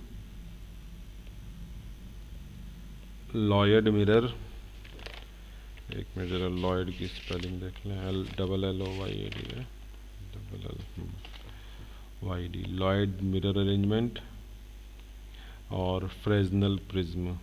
[SPEAKER 1] लॉयड मिरर एक मिनट जरा लॉयड की स्पेलिंग देख लें L double L O Y D है डबल एल हम्म, Y D Lloyd mirror arrangement और Fresnel prism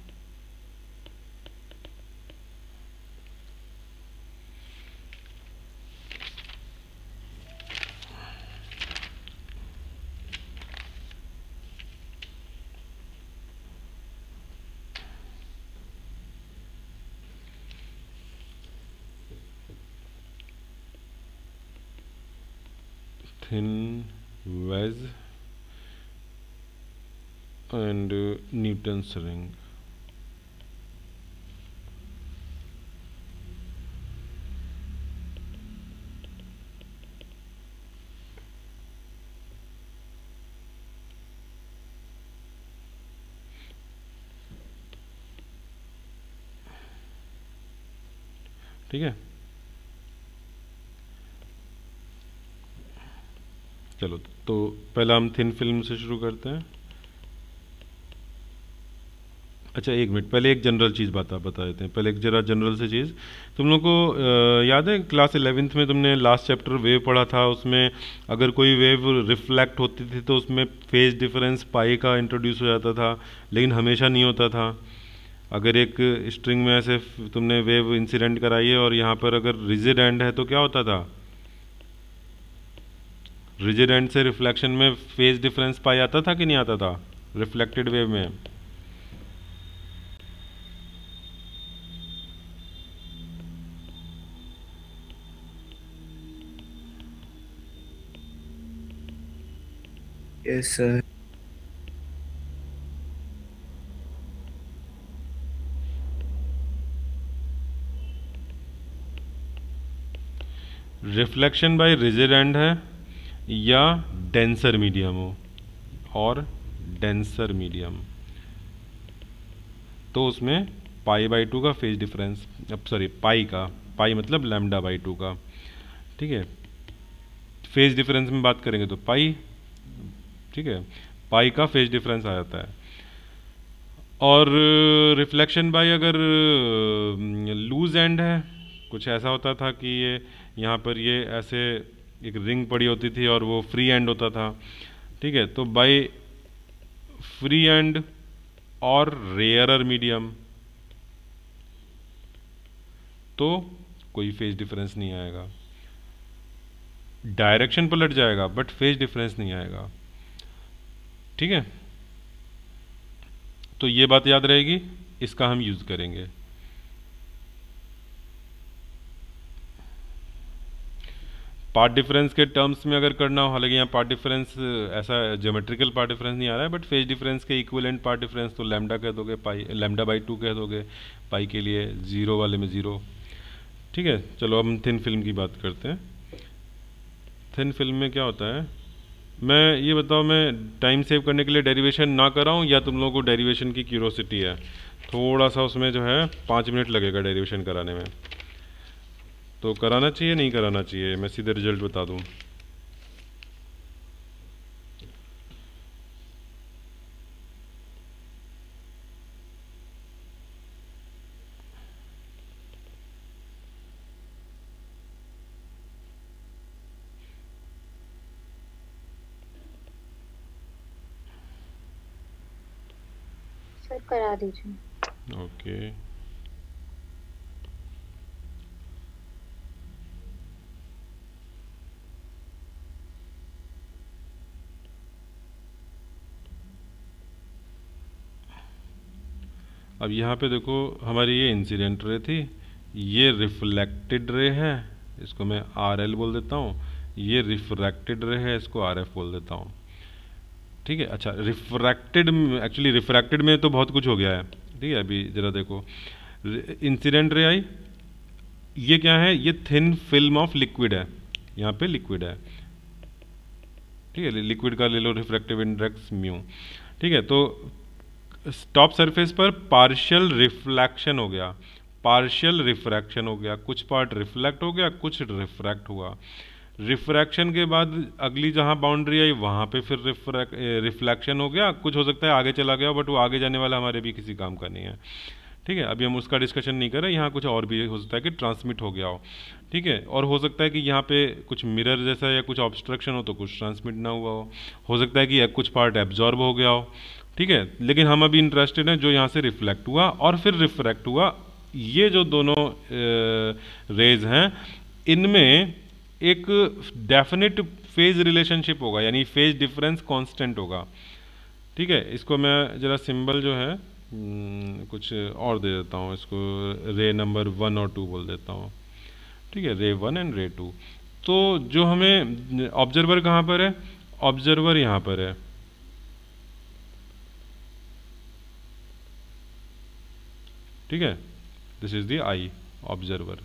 [SPEAKER 1] as and uh, Newton's ring. ठीक है चलो तो पहला हम थिन फिल्म से शुरू करते हैं अच्छा एक मिनट पहले एक जनरल चीज़ बात बता देते हैं पहले एक जरा जनरल से चीज़ तुम लोग को याद है क्लास एलेवेंथ में तुमने लास्ट चैप्टर वेव पढ़ा था उसमें अगर कोई वेव रिफ्लेक्ट होती थी तो उसमें फेज डिफरेंस पाई का इंट्रोड्यूस हो जाता था लेकिन हमेशा नहीं होता था अगर एक स्ट्रिंग में ऐसे तुमने वेव इंसिडेंट कराई है और यहाँ पर अगर रिजिड एंड है तो क्या होता था रिजिड एंड से रिफ्लेक्शन में फेज डिफरेंस पाया जाता था कि नहीं आता था रिफ्लेक्टेड वेव में yes reflection by rigid end है या डेंसर मीडियम हो और डेंसर मीडियम तो उसमें पाई बाई टू का फेज डिफरेंस अब सॉरी पाई का पाई मतलब लैमडा बाई टू का ठीक है फेज डिफरेंस में बात करेंगे तो पाई ठीक है पाई का फेज डिफरेंस आ जाता है और रिफ्लेक्शन बाई अगर लूज एंड है कुछ ऐसा होता था कि ये यहाँ पर ये ऐसे एक रिंग पड़ी होती थी और वो फ्री एंड होता था ठीक है तो बाय फ्री एंड और रेयरर मीडियम तो कोई फेज डिफरेंस नहीं आएगा डायरेक्शन पलट जाएगा बट फेज डिफरेंस नहीं आएगा ठीक है तो ये बात याद रहेगी इसका हम यूज़ करेंगे पार्ट डिफरेंस के टर्म्स में अगर करना हो हालांकि यहाँ पार्ट डिफरेंस ऐसा जोमेट्रिकल पार्ट डिफरेंस नहीं आ रहा है बट फेज डिफरेंस के इक्वलेंट पार्ट डिफरेंस तो लैमडा कह दोगे पाई लैमडा बाई टू कह दोगे पाई के लिए ज़ीरो वाले में ज़ीरो ठीक है चलो हम थिन फिल्म की बात करते हैं थिन फिल्म में क्या होता है मैं ये बताओ मैं टाइम सेव करने के लिए डेरिवेशन ना कराऊँ या तुम लोगों को डेरिवेशन की क्यूरोसिटी है थोड़ा सा उसमें जो है पाँच मिनट लगेगा डेरिवेशन कराने में तो कराना चाहिए नहीं कराना चाहिए मैं सीधे रिजल्ट बता दूँ करा दीजिए ओके okay. अब यहाँ पे देखो हमारी ये इंसिडेंट रे थी ये रिफ्लेक्टेड रे है इसको मैं आर एल बोल देता हूँ ये रिफ्रैक्टेड रे है इसको आर एफ बोल देता हूँ ठीक है अच्छा रिफ्रैक्टेड एक्चुअली रिफ्रैक्टेड में तो बहुत कुछ हो गया है ठीक है अभी ज़रा देखो इंसिडेंट रे आई ये क्या है ये थिन फिल्म ऑफ लिक्विड है यहाँ पे लिक्विड है ठीक है लिक्विड का ले लो रिफ्रैक्टिव इंडेक्स म्यू ठीक है तो टॉप सरफेस पर पार्शियल रिफ्लैक्शन हो गया पार्शियल रिफ्रैक्शन हो गया कुछ पार्ट रिफ्लेक्ट हो गया कुछ रिफ्रैक्ट हुआ रिफ्रैक्शन के बाद अगली जहाँ बाउंड्री आई वहाँ पे फिर रिफ्लेक्शन हो गया कुछ हो सकता है आगे चला गया बट वो आगे जाने वाला हमारे भी किसी काम का नहीं है ठीक है अभी हम उसका डिस्कशन नहीं कर रहे यहाँ कुछ और भी हो सकता है कि ट्रांसमिट हो गया हो ठीक है और हो सकता है कि यहाँ पे कुछ मिरर जैसा या कुछ ऑब्स्ट्रक्शन हो तो कुछ ट्रांसमिट ना हुआ हो हो सकता है कि कुछ पार्ट एब्जॉर्ब हो गया हो ठीक है लेकिन हम अभी इंटरेस्टेड हैं जो यहाँ से रिफ्लेक्ट हुआ और फिर रिफ्रैक्ट हुआ ये जो दोनों रेज हैं इनमें एक डेफिनेट फेज रिलेशनशिप होगा यानी फेज डिफरेंस कांस्टेंट होगा ठीक है इसको मैं ज़रा सिंबल जो है हम्म, कुछ और दे देता हूँ इसको रे नंबर वन और टू बोल देता हूँ ठीक है ray one and ray two तो जो हमें ऑब्जर्वर कहाँ पर है ऑब्जर्वर यहाँ पर है ठीक है this is the eye observer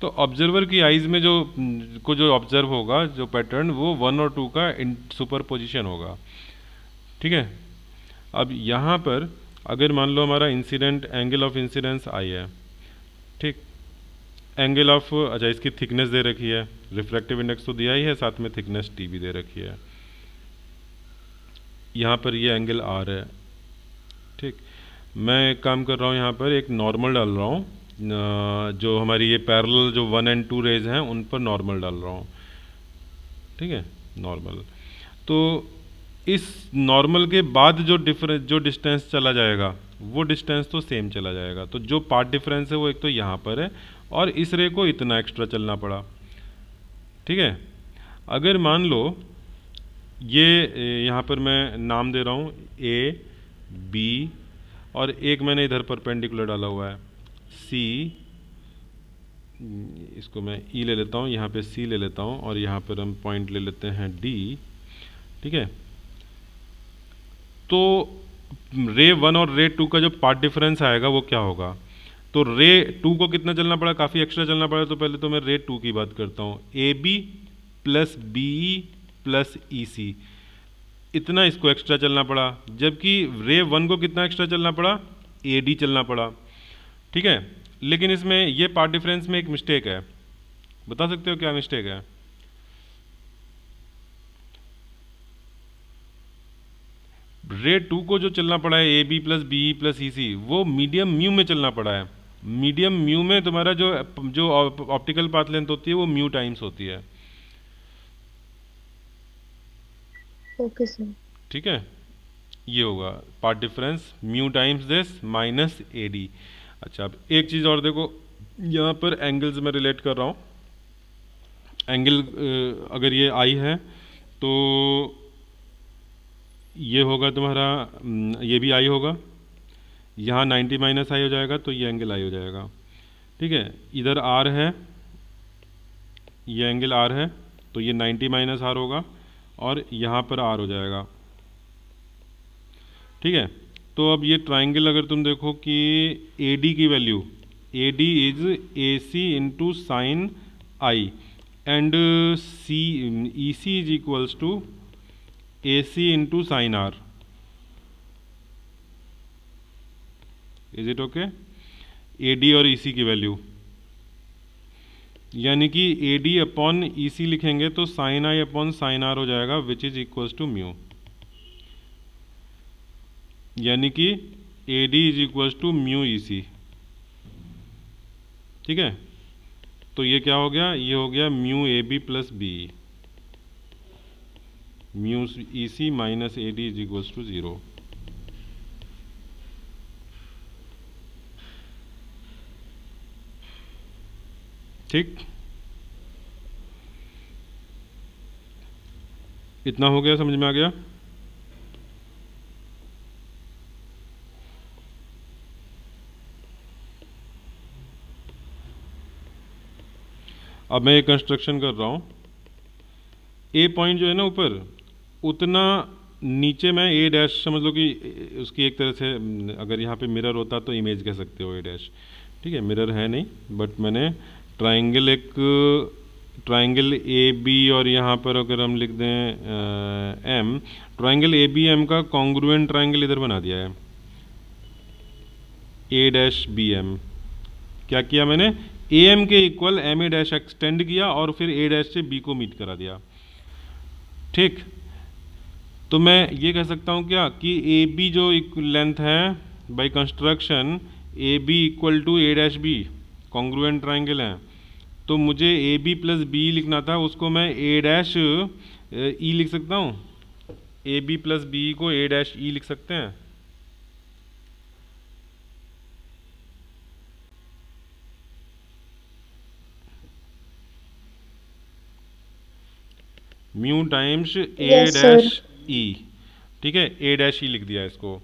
[SPEAKER 1] तो ऑब्जर्वर की आईज में जो को जो ऑब्जर्व होगा जो पैटर्न वो वन और टू का सुपर पोजिशन होगा ठीक है अब यहाँ पर अगर मान लो हमारा incident angle of incidence I है ठीक एंगल ऑफ अच्छा इसकी थिकनेस दे रखी है रिफ्लेक्टिव इंडेक्स तो दिया ही है साथ में थिकनेस टी भी दे रखी है यहाँ पर ये एंगल आर है मैं एक काम कर रहा हूँ यहाँ पर एक नॉर्मल डाल रहा हूँ जो हमारी ये पैरल जो वन एंड टू रेज हैं उन पर नॉर्मल डाल रहा हूँ ठीक है नॉर्मल तो इस नॉर्मल के बाद जो डिफरेंस जो डिस्टेंस चला जाएगा वो डिस्टेंस तो सेम चला जाएगा तो जो पार्ट डिफरेंस है वो एक तो यहाँ पर है और इस रे को इतना एक्स्ट्रा चलना पड़ा ठीक है अगर मान लो ये यहाँ पर मैं नाम दे रहा हूँ ए बी और एक मैंने इधर पर पेंडिकुलर डाला हुआ है सी इसको मैं ई e ले लेता हूँ यहाँ पे सी ले लेता हूँ और यहाँ पर हम पॉइंट ले लेते हैं डी ठीक है तो रे वन और रे टू का जो पार्ट डिफरेंस आएगा वो क्या होगा तो रे टू को कितना चलना पड़ा काफ़ी एक्स्ट्रा चलना पड़ा तो पहले तो मैं रे टू की बात करता हूँ A B plus B plus E C इतना इसको एक्स्ट्रा चलना पड़ा जबकि रे वन को कितना एक्स्ट्रा चलना पड़ा ए डी चलना पड़ा ठीक है लेकिन इसमें ये पार्ट डिफरेंस में एक मिस्टेक है बता सकते हो क्या मिस्टेक है रे टू को जो चलना पड़ा है A B plus B E plus E C वो मीडियम म्यू में चलना पड़ा है मीडियम म्यू में तुम्हारा जो जो ऑप्टिकल पाथ लेंथ होती है वो म्यू टाइम्स होती है ओके सर ठीक है ये होगा path difference mu times this minus A D अच्छा अब एक चीज़ और देखो यहाँ पर एंगल्स में रिलेट कर रहा हूँ एंगल अगर ये आई है तो ये होगा तुम्हारा हम्म, ये भी आई होगा यहाँ 90 माइनस आई हो जाएगा तो ये एंगल आई हो जाएगा ठीक है इधर आर है ये एंगल आर है तो ये 90 माइनस आर होगा और यहाँ पर आर हो जाएगा ठीक है तो अब ये ट्राइंगल अगर तुम देखो कि ए डी की value A D is A C into sine I and C E C is equals to A C into sine R is it okay A D और ई e सी की वैल्यू यानी कि A D upon E C लिखेंगे तो sine I upon sine R हो जाएगा which is equals to mu यानी कि A D is equals to mu E C ठीक है तो ये क्या हो गया ये हो गया mu A B plus B mu E C minus A D is equals to zero ठीक इतना हो गया समझ में आ गया अब मैं ये कंस्ट्रक्शन कर रहा हूं ए पॉइंट जो है ना ऊपर उतना नीचे मैं ए डैश समझ लो कि उसकी एक तरह से अगर यहाँ पे मिरर होता तो इमेज कह सकते हो ए डैश ठीक है मिरर है नहीं बट मैंने ट्राइंगल एक ट्राइंगल ए बी और यहाँ पर अगर हम लिख दें M triangle A B M का कॉन्ग्रुएंट ट्राइंगल इधर बना दिया है ए डैश बी एम क्या किया मैंने ए एम के equal M A dash extend किया और फिर ए डैश से बी को मीट करा दिया ठीक तो मैं ये कह सकता हूँ क्या कि ए बी जो लेंथ है by construction A B equal to A dash B congruent triangle है तो मुझे ए बी प्लस बी लिखना था उसको मैं ए डैश e ई लिख सकता हूँ ए बी प्लस बी को ए डैश ई लिख सकते हैं mu times A dash E ठीक है ए डैश ई लिख दिया इसको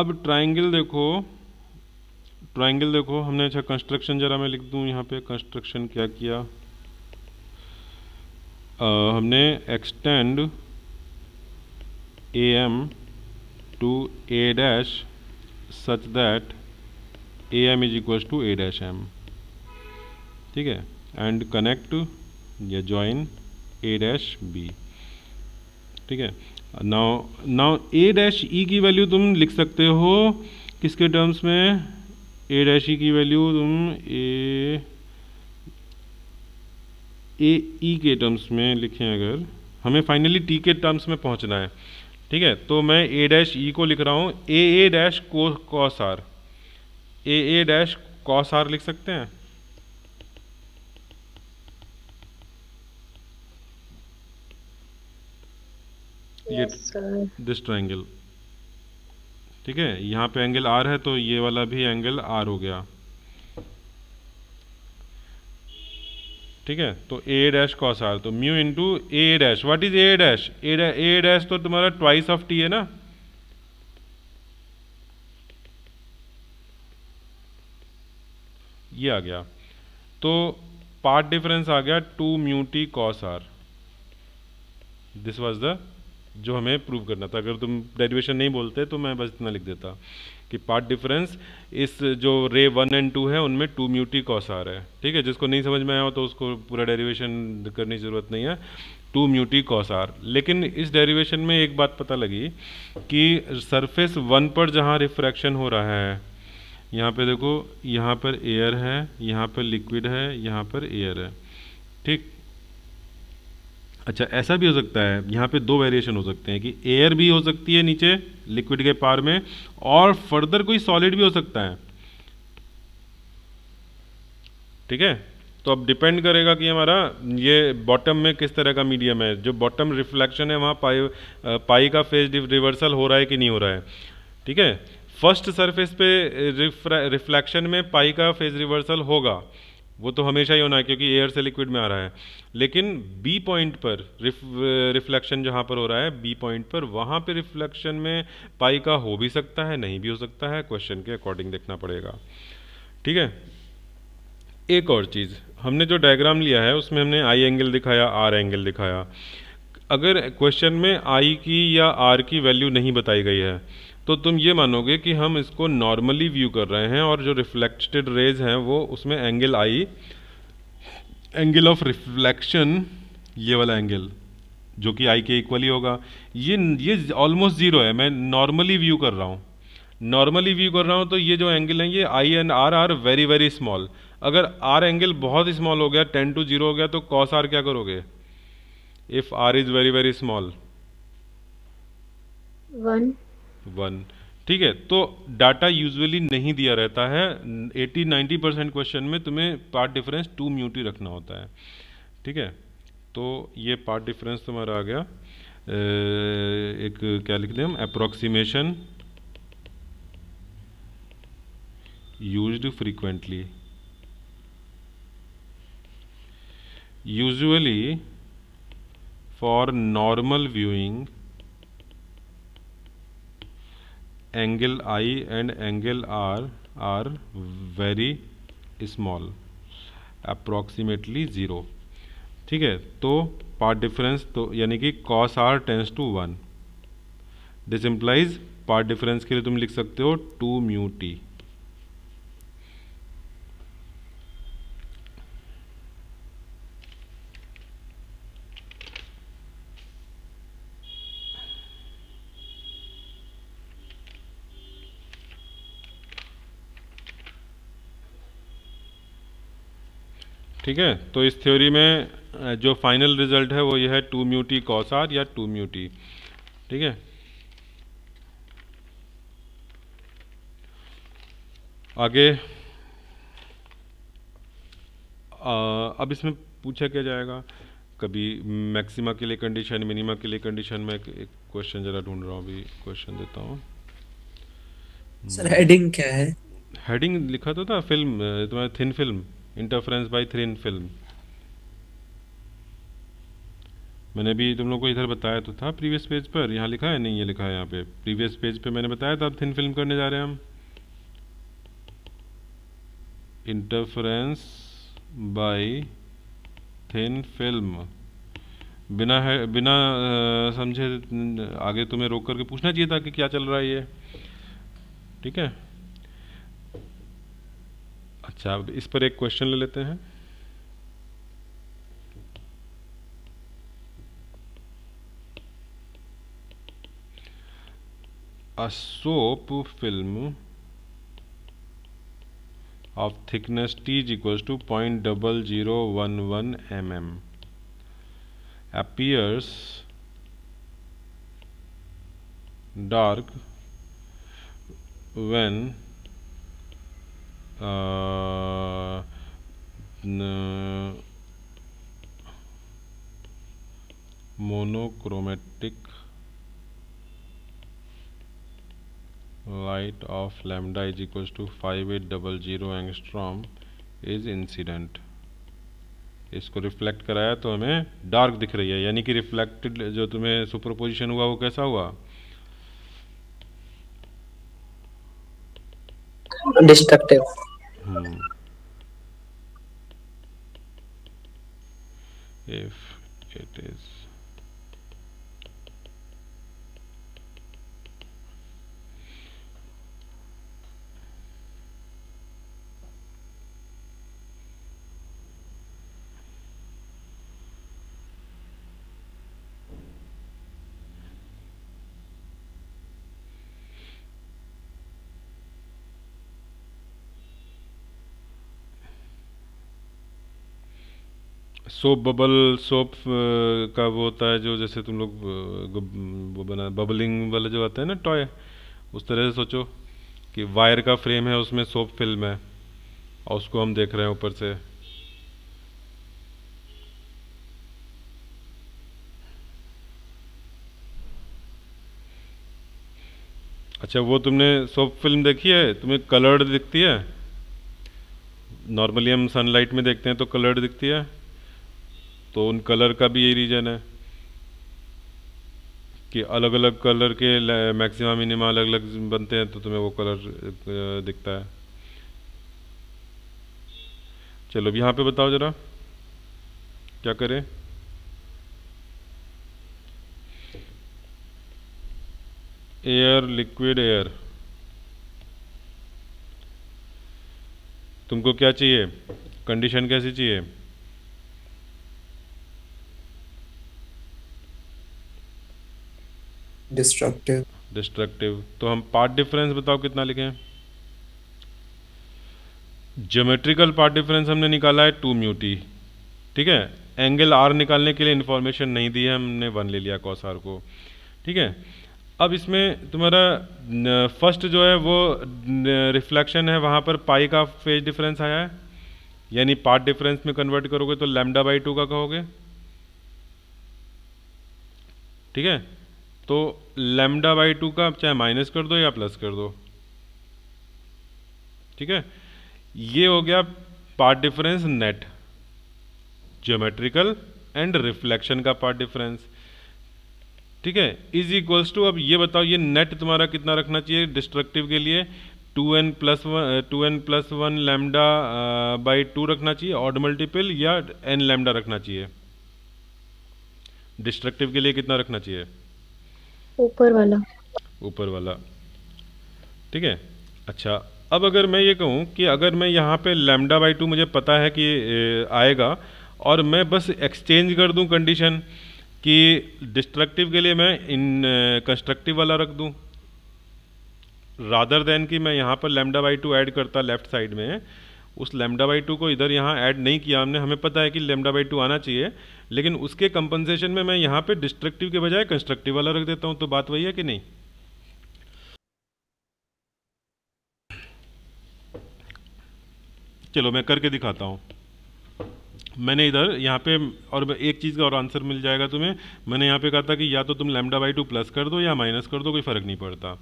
[SPEAKER 1] अब ट्राइंगल देखो ट्राइंगल देखो हमने अच्छा कंस्ट्रक्शन ज़रा मैं लिख दूँ यहाँ पे कंस्ट्रक्शन क्या किया आ, हमने extend A M to A dash such that A M is equal to A dash M ठीक है एंड कनेक्ट या ज्वाइन ए डैश बी ठीक है now now A dash E की वैल्यू तुम लिख सकते हो किसके टर्म्स में ए डैश ई की वैल्यू तुम ए ए ई के टर्म्स में लिखें अगर हमें फाइनली टी के टर्म्स में पहुंचना है ठीक है तो मैं ए डैश ई को लिख रहा हूँ ए ए डैश को cos R A A dash cos R लिख सकते हैं ये दिस ट्राइंगल ठीक है यहाँ पे एंगल आर है तो ये वाला भी एंगल आर हो गया ठीक है तो ए डैश कॉस आर तो mu into A dash what is A dash A dash तो तुम्हारा ट्वाइस ऑफ टी है ना ये आ गया तो पार्ट डिफरेंस आ गया two mu T cos R this was the जो हमें प्रूव करना था अगर तुम डेरिवेशन नहीं बोलते तो मैं बस इतना लिख देता कि पार्ट डिफरेंस इस जो रे वन एंड टू है उनमें टू म्यूटी कॉस आ रहा है ठीक है जिसको नहीं समझ में आया हो तो उसको पूरा डेरिवेशन करने की ज़रूरत नहीं है टू म्यूटी कॉस आर लेकिन इस डेरिवेशन में एक बात पता लगी कि सरफेस वन पर जहाँ रिफ्रैक्शन हो रहा है यहाँ पे देखो यहाँ पर एयर है यहाँ पर लिक्विड है यहाँ पर एयर है ठीक अच्छा ऐसा भी हो सकता है यहाँ पे दो वेरिएशन हो सकते हैं कि एयर भी हो सकती है नीचे लिक्विड के पार में और फर्दर कोई सॉलिड भी हो सकता है ठीक है तो अब डिपेंड करेगा कि हमारा ये बॉटम में किस तरह का मीडियम है जो बॉटम रिफ्लेक्शन है वहाँ पाई पाई का फेज रिवर्सल हो रहा है कि नहीं हो रहा है ठीक है फर्स्ट सरफेस पे रिफ्लेक्शन में पाई का फेज रिवर्सल होगा वो तो हमेशा ही होना है क्योंकि एयर से लिक्विड में आ रहा है लेकिन बी पॉइंट पर रिफ रिफ्लेक्शन जहाँ पर हो रहा है बी पॉइंट पर वहाँ पे रिफ्लेक्शन में पाई का हो भी सकता है नहीं भी हो सकता है क्वेश्चन के अकॉर्डिंग देखना पड़ेगा ठीक है एक और चीज़ हमने जो डायग्राम लिया है उसमें हमने आई एंगल दिखाया आर एंगल दिखाया अगर क्वेश्चन में आई की या आर की वैल्यू नहीं बताई गई है तो तुम ये मानोगे कि हम इसको नॉर्मली व्यू कर रहे हैं और जो रिफ्लेक्टेड रेज हैं वो उसमें angle I angle of reflection ये वाला एंगल जो कि आई के इक्वली होगा ये ये ऑलमोस्ट ज़ीरो है मैं नॉर्मली व्यू कर रहा हूँ नॉर्मली व्यू कर रहा हूँ तो ये जो एंगल है ये I and R are very very small अगर आर एंगल बहुत स्मॉल हो गया टेन टू जीरो हो गया तो कॉस आर क्या करोगे if R is very very small one one ठीक है तो डाटा यूजुअली नहीं दिया रहता है 80-90 परसेंट क्वेश्चन में तुम्हें पार्ट डिफरेंस टू म्यूटी रखना होता है ठीक है तो ये पार्ट डिफरेंस तुम्हारा आ गया एक क्या लिख लें हम approximation use frequently usually for normal viewing angle I and angle R are very small approximately zero ठीक है तो पार्ट डिफरेंस तो यानी कि cos R tends to one this implies path difference के लिए तुम लिख सकते हो टू म्यू टी ठीक है तो इस थ्योरी में जो फाइनल रिजल्ट है वो यह है टू म्यूटी कॉस आर या टू म्यूटी ठीक है आगे आ, अब इसमें पूछा क्या जाएगा कभी मैक्सिमा के लिए कंडीशन मिनिमा के लिए कंडीशन में एक क्वेश्चन जरा ढूंढ रहा हूँ अभी क्वेश्चन देता हूँ सर हेडिंग क्या है हेडिंग लिखा तो था फिल्म तुम्हारा thin film interference by thin film मैंने भी तुम लोग को इधर बताया तो था प्रीवियस पेज पर यहाँ लिखा है नहीं ये लिखा है यहाँ पे प्रीवियस पेज पे मैंने बताया था अब थिन फिल्म करने जा रहे हैं हम इंटरफ्रेंस बाय थिन फिल्म बिना है बिना आ, समझे आगे तुम्हें रोक करके पूछना चाहिए था कि क्या चल रहा है ये ठीक है अच्छा अब इस पर एक क्वेश्चन ले लेते हैं soap film of thickness T is equal to point double zero one one M M appears dark when monochromatic light of monochromatic is of two five eight double zero angstrom is incident इसको रिफ्लेक्ट कराया तो हमें डार्क दिख रही है यानी कि रिफ्लेक्टेड जो तुम्हें सुपरपोजिशन हुआ वो कैसा हुआ destructive. Hmm. If it is soap bubble soap का वो होता है जो जैसे तुम लोग uh, वो बना बबलिंग वाला जो आता है ना टॉय उस तरह से सोचो कि वायर का फ्रेम है उसमें सोप फिल्म है और उसको हम देख रहे हैं ऊपर से अच्छा वो तुमने सोप फिल्म देखी है तुम्हें कलर्ड दिखती है नॉर्मली हम सनलाइट में देखते हैं तो कलर्ड दिखती है तो उन कलर का भी यही रीज़न है कि अलग अलग कलर के मैक्सिमम मिनिमम अलग अलग बनते हैं तो तुम्हें वो कलर दिखता है चलो यहाँ पे बताओ ज़रा क्या करें एयर लिक्विड एयर तुमको क्या चाहिए कंडीशन कैसी चाहिए डिस्ट्रक्टिव डिस्ट्रक्टिव तो हम पार्ट डिफरेंस बताओ कितना लिखे ज्योमेट्रिकल पार्ट डिफरेंस हमने निकाला है टू म्यूटी ठीक है एंगल आर निकालने के लिए इन्फॉर्मेशन नहीं दी है हमने वन ले लिया कॉस आर को ठीक है अब इसमें तुम्हारा फर्स्ट जो है वो रिफ्लेक्शन है वहाँ पर पाई का फेज डिफरेंस आया है यानी पार्ट डिफरेंस में कन्वर्ट करोगे तो लैमडा बाई टू का कहोगे ठीक है तो लेमडा बाई टू का चाहे माइनस कर दो या प्लस कर दो ठीक है ये हो गया path difference net geometrical and reflection का पार्ट डिफरेंस ठीक है इज इक्वल्स टू अब ये बताओ ये नेट तुम्हारा कितना रखना चाहिए डिस्ट्रक्टिव के लिए two N plus one two N plus one lambda by two रखना चाहिए ऑड मल्टीपल या एन लेमडा रखना चाहिए डिस्ट्रक्टिव के लिए कितना रखना चाहिए ऊपर वाला ऊपर वाला ठीक है अच्छा अब अगर मैं ये कहूँ कि अगर मैं यहाँ पे लैमडा बाई टू मुझे पता है कि आएगा और मैं बस एक्सचेंज कर दूँ कंडीशन कि डिस्ट्रक्टिव के लिए मैं इन कंस्ट्रक्टिव वाला रख दूँ रादर देन कि मैं यहाँ पर लैमडा बाई टू ऐड करता लेफ्ट साइड में उस लेमडा बाई टू को इधर यहाँ ऐड नहीं किया हमने हमें पता है कि लेमडा बाई टू आना चाहिए लेकिन उसके कंपनसेशन में मैं यहाँ पे डिस्ट्रक्टिव के बजाय कंस्ट्रक्टिव वाला रख देता हूँ तो बात वही है कि नहीं चलो मैं करके दिखाता हूँ मैंने इधर यहाँ पे और एक चीज़ का और आंसर मिल जाएगा तुम्हें मैंने यहाँ पे कहा था कि या तो तुम लेमडा बाई टू प्लस कर दो या माइनस कर दो कोई फ़र्क नहीं पड़ता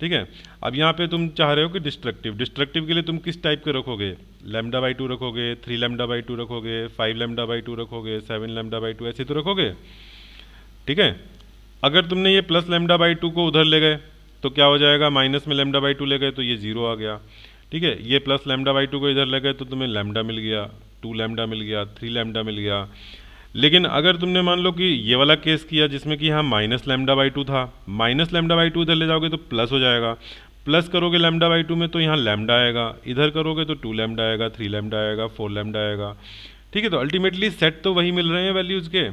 [SPEAKER 1] ठीक है अब यहाँ पे तुम चाह रहे हो कि डिस्ट्रक्टिव डिस्ट्रक्टिव के लिए तुम किस टाइप के रखोगे लेमडा बाई टू रखोगे थ्री लेमडा बाई टू रखोगे फाइव लेमडा बाई टू रखोगे सेवन लेमडा बाई टू ऐसे तो रखोगे ठीक है अगर तुमने ये प्लस लेमडा बाई टू को उधर ले गए तो क्या हो जाएगा माइनस में लेमडा बाई टू ले गए तो ये जीरो आ गया ठीक है ये प्लस लेमडा बाई टू को इधर ले गए तो तुम्हें लेमडा मिल गया टू लेमडा मिल गया थ्री लेमडा मिल गया लेकिन अगर तुमने मान लो कि ये वाला केस किया जिसमें कि यहाँ माइनस लेमडा बाई टू था माइनस लेमडा बाई टू इधर ले जाओगे तो प्लस हो जाएगा प्लस करोगे लेमडा बाई टू में तो यहाँ लेमडा आएगा इधर करोगे तो टू लेमडा आएगा थ्री लेमडा आएगा फोर लेमडा आएगा ठीक है तो अल्टीमेटली सेट तो वही मिल रहे हैं वैल्यूज़ के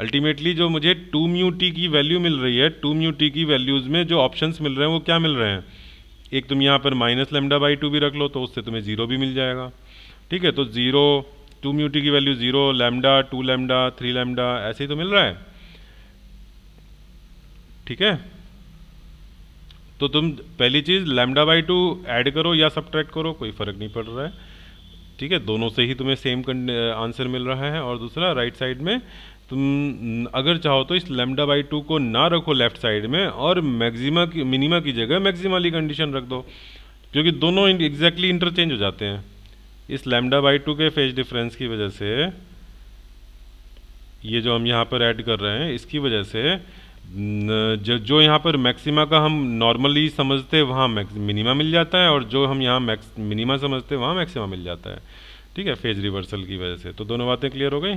[SPEAKER 1] अल्टीमेटली जो मुझे टू म्यू टी की वैल्यू मिल रही है टू म्यू टी की वैल्यूज़ में जो ऑप्शन मिल रहे हैं वो क्या मिल रहे हैं एक तुम यहाँ पर माइनस लेमडा बाई टू भी रख लो तो उससे तुम्हें ज़ीरो भी मिल जाएगा ठीक है तो ज़ीरो टू म्यूटी की value zero lambda two lambda three lambda ऐसे ही तो मिल रहा है ठीक है तो तुम पहली चीज़ लैमडा बाई टू एड करो या सब्ट्रैक्ट करो कोई फ़र्क नहीं पड़ रहा है ठीक है दोनों से ही तुम्हें सेम आंसर मिल रहा है और दूसरा राइट साइड में तुम अगर चाहो तो इस लेमडा बाई टू को ना रखो लेफ्ट साइड में और मैक्सिमा की मिनिमा की जगह मैक्सिमा वाली कंडीशन रख दो क्योंकि दोनों एग्जैक्टली इंटरचेंज हो जाते हैं इस लैमडा बाई टू के फेज डिफरेंस की वजह से ये जो हम यहाँ पर ऐड कर रहे हैं इसकी वजह से जो जो यहाँ पर मैक्सिमा का हम नॉर्मली समझते वहाँ मिनिमा मिल जाता है और जो हम यहाँ मैक्स मिनिमा समझते वहाँ मैक्सिमा मिल जाता है ठीक है फेज रिवर्सल की वजह से तो दोनों बातें क्लियर हो गई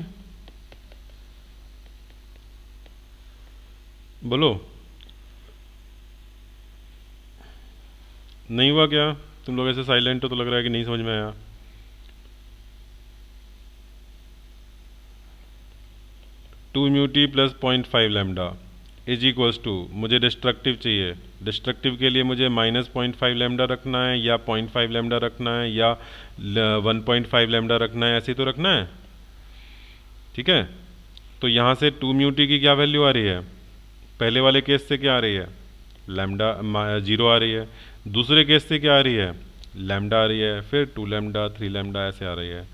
[SPEAKER 1] बोलो नहीं हुआ क्या तुम लोग ऐसे साइलेंट हो तो लग रहा है कि नहीं समझ में आया two mu T plus point five lambda is equals to मुझे डिस्ट्रक्टिव चाहिए डिस्ट्रक्टिव के लिए मुझे माइनस पॉइंट फाइव लेमडा रखना है या पॉइंट फाइव लेमडा रखना है या वन पॉइंट फाइव लेमडा रखना है ऐसे तो रखना है ठीक है तो यहाँ से टू म्यूटी की क्या वैल्यू आ रही है पहले वाले केस से क्या आ रही है लेमडा जीरो आ रही है दूसरे केस से क्या आ रही है लेमडा आ रही है फिर टू लेमडा थ्री लेमडा ऐसे आ रही है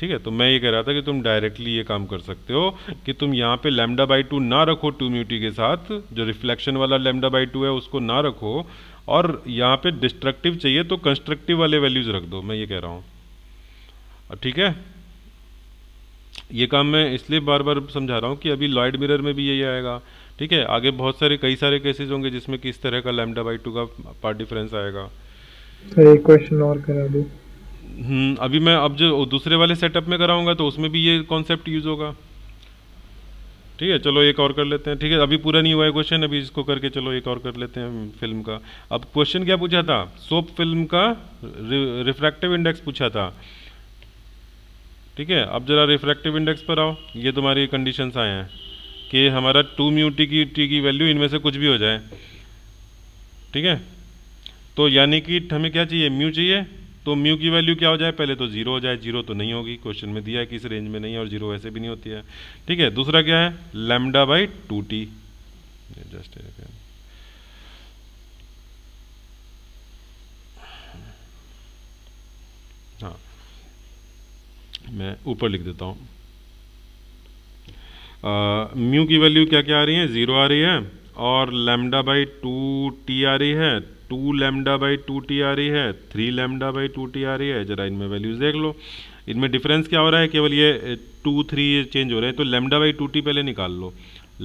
[SPEAKER 1] ठीक है तो मैं ये कह रहा था कि तुम डायरेक्टली ये काम कर सकते हो कि तुम यहाँ पे लेमडा बाई टू ना रखो टू म्यूटी के साथ जो रिफ्लेक्शन वाला लेमडा बाई टू है उसको ना रखो और यहाँ पे डिस्ट्रक्टिव चाहिए तो कंस्ट्रक्टिव वाले वैल्यूज रख दो मैं ये कह रहा हूँ ठीक है ये काम मैं इसलिए बार बार समझा रहा हूँ कि अभी लॉयड मिरर में भी यही आएगा ठीक है आगे बहुत सारे कई सारे केसेज होंगे जिसमें किस तरह का लेमडा बाई टू का पार्ट डिफरेंस आएगा एक क्वेश्चन और करा दो हम्म, अभी मैं अब जो दूसरे वाले सेटअप में कराऊंगा तो उसमें भी ये कॉन्सेप्ट यूज़ होगा ठीक है चलो एक और कर लेते हैं ठीक है अभी पूरा नहीं हुआ है क्वेश्चन अभी इसको करके चलो एक और कर लेते हैं फिल्म का अब क्वेश्चन क्या पूछा था सोप फिल्म का रिफ्रैक्टिव इंडेक्स पूछा था ठीक है अब जरा रिफ्रैक्टिव इंडेक्स पर आओ ये तुम्हारी कंडीशंस आए हैं कि हमारा टू म्यू टी की टी की वैल्यू इनमें से कुछ भी हो जाए ठीक है तो यानी कि हमें क्या चाहिए म्यू चाहिए तो म्यू की वैल्यू क्या हो जाए पहले तो जीरो हो जाए जीरो तो नहीं होगी क्वेश्चन में दिया है कि इस रेंज में नहीं है और जीरो वैसे भी नहीं होती है ठीक है दूसरा क्या है lambda by two T just हाँ मैं ऊपर लिख देता हूँ म्यू की वैल्यू क्या क्या आ रही है ज़ीरो आ रही है और लेमडा बाई टू टी आ रही है two lambda by two T आ रही है three lambda by two T आ रही है जरा इनमें वैल्यूज़ देख लो इनमें डिफरेंस क्या हो रहा है केवल ये टू थ्री ये चेंज हो रहे हैं तो लेमडा बाई टू टी पहले निकाल लो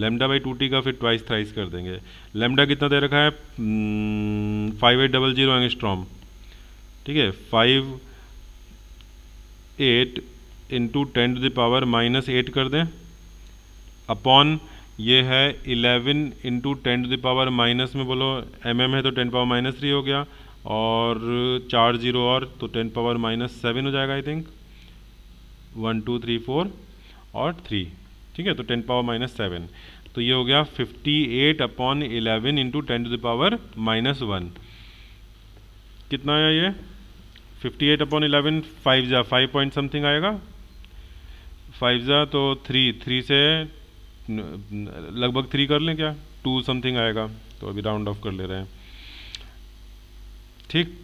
[SPEAKER 1] लेमडा बाई टू टी का फिर ट्वाइस थ्राइस कर देंगे लेमडा कितना दे रखा है five eight double zero angstrom ठीक है five eight into ten to power minus eight कर दें अपॉन ये है eleven into ten to the power minus में बोलो एम mm है तो टेन पावर माइनस थ्री हो गया और चार जीरो और तो टेन पावर माइनस सेवन हो जाएगा I think one two three four और थ्री ठीक है तो टेन पावर माइनस सेवन तो ये हो गया fifty eight upon eleven into ten to the power minus one कितना आया ये fifty eight upon eleven five जा फाइव पॉइंट समथिंग आएगा फाइव जा तो थ्री थ्री से लगभग थ्री कर लें क्या टू समथिंग आएगा तो अभी राउंड ऑफ कर ले रहे हैं ठीक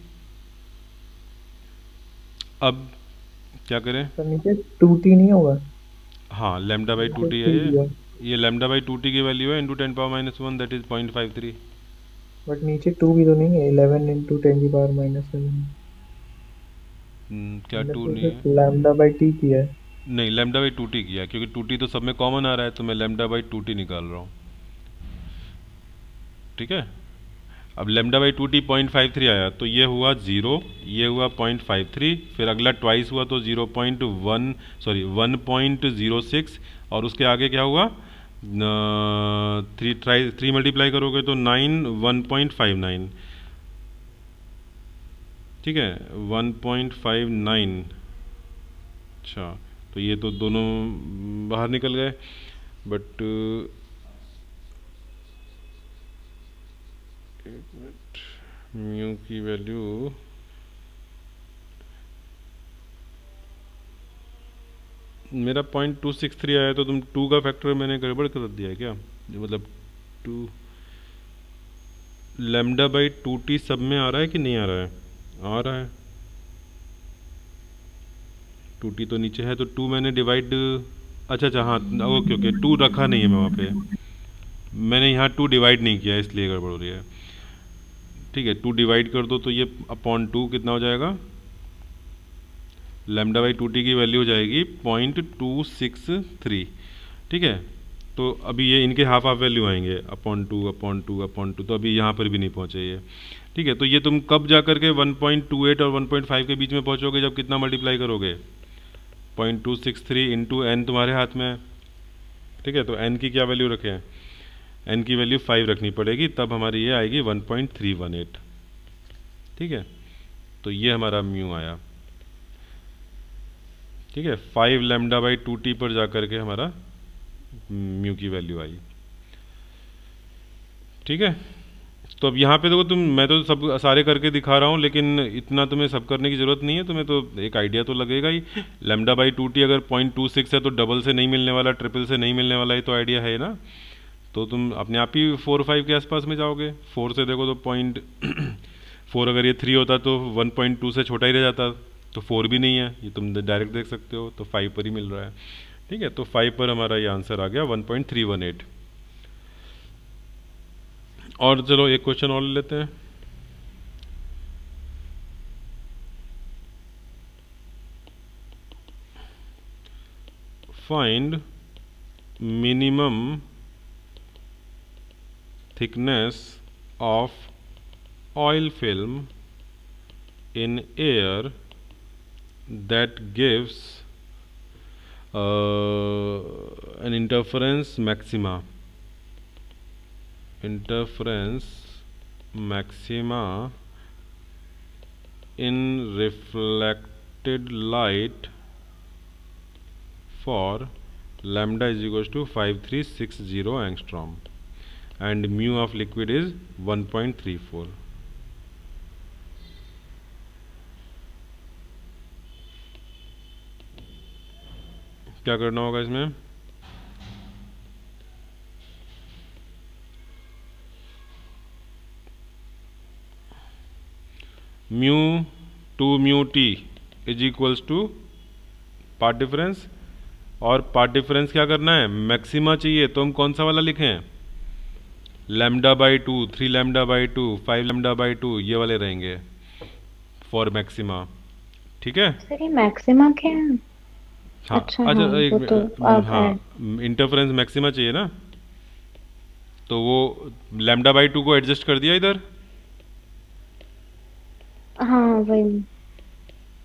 [SPEAKER 1] अब क्या करें नीचे टू टी नहीं होगा हाँ लेमडा बाई टू टी है ये लेमडा बाई टू टी की वैल्यू है into ten power minus one that is point five three but नीचे टू भी तो नहीं है इलेवन इंटू टेन की पावर माइनस सेवन क्या टू नहीं है लेमडा बाई टी की है नहीं लेमडा बाई टू टी किया क्योंकि टू तो सब में कॉमन आ रहा है तो मैं लेमडा बाई टू टी निकाल रहा हूँ ठीक है अब lambda by two T point five three आया तो ये हुआ ज़ीरो ये हुआ पॉइंट फाइव थ्री फिर अगला ट्वाइस हुआ तो zero point one sorry one point zero six और उसके आगे क्या हुआ थ्री ट्राई थ्री मल्टीप्लाई करोगे तो nine one point five nine ठीक है वन पॉइंट फाइव नाइन अच्छा तो ये तो दोनों बाहर निकल गए बट एक मिनट म्यू की वैल्यू मेरा पॉइंट टू सिक्स थ्री आया तो तुम टू का फैक्टर मैंने गड़बड़ कर दिया है क्या मतलब two lambda by two T सब में आ रहा है कि नहीं आ रहा है आ रहा है टू टी तो नीचे है तो टू मैंने डिवाइड अच्छा अच्छा हाँ ओके ओके टू रखा नहीं है मैं वहाँ पे मैंने यहाँ टू डिवाइड नहीं किया इसलिए गड़बड़ हो रही है ठीक है टू डिवाइड कर दो तो ये अपॉन टू कितना हो जाएगा लेमडा बाई टू टी की वैल्यू हो जाएगी पॉइंट टू सिक्स थ्री ठीक है तो अभी ये इनके हाफ हाफ वैल्यू आएंगे upon two upon two upon two तो अभी यहाँ पर भी नहीं पहुँचे ये ठीक है तो ये तुम कब जा करके 1.28 और 1.5 के बीच में पहुँचोगे जब कितना मल्टीप्लाई करोगे point two six three into N तुम्हारे हाथ में है ठीक है तो एन की क्या वैल्यू रखें एन की वैल्यू फाइव रखनी पड़ेगी तब हमारी ये आएगी one point three one eight ठीक है तो ये हमारा म्यू आया ठीक है five lambda by two T पर जाकर के हमारा म्यू की वैल्यू आई ठीक है तो अब यहाँ पे देखो तुम मैं तो सब सारे करके दिखा रहा हूँ लेकिन इतना तुम्हें सब करने की ज़रूरत नहीं है तुम्हें तो एक आइडिया तो लगेगा ही लेमडा बाई टू टी अगर पॉइंट टू सिक्स है तो डबल से नहीं मिलने वाला ट्रिपल से नहीं मिलने वाला ये तो आइडिया है ना तो तुम अपने आप ही फोर फाइव के आसपास में जाओगे फोर से देखो तो पॉइंट फोर अगर ये थ्री होता तो वन पॉइंट टू से छोटा ही रह जाता तो फोर भी नहीं है ये तुम डायरेक्ट देख सकते हो तो फाइव पर ही मिल रहा है ठीक है तो फाइव पर हमारा ये आंसर आ गया one point three one eight और चलो एक क्वेश्चन और लेते हैं find minimum thickness of oil film in air that gives an interference maxima interference maxima in reflected light for lambda is equal to five three six zero angstrom and mu of liquid is one point three four क्या करना होगा इसमें mu two mu T is equals to path difference और पार्ट डिफरेंस क्या करना है मैक्सिमा चाहिए तो हम कौन सा वाला लिखें lambda by two three lambda by two five lambda by two ये वाले रहेंगे फॉर मैक्सिमा ठीक है मैक्सिमा क्या हाँ
[SPEAKER 2] अच्छा, अच्छा हाँ, एक तो हम्म, हाँ
[SPEAKER 1] इंटरफ्रेंस मैक्सिमा चाहिए ना तो वो लेमडा बाई टू को एडजस्ट कर दिया इधर हाँ,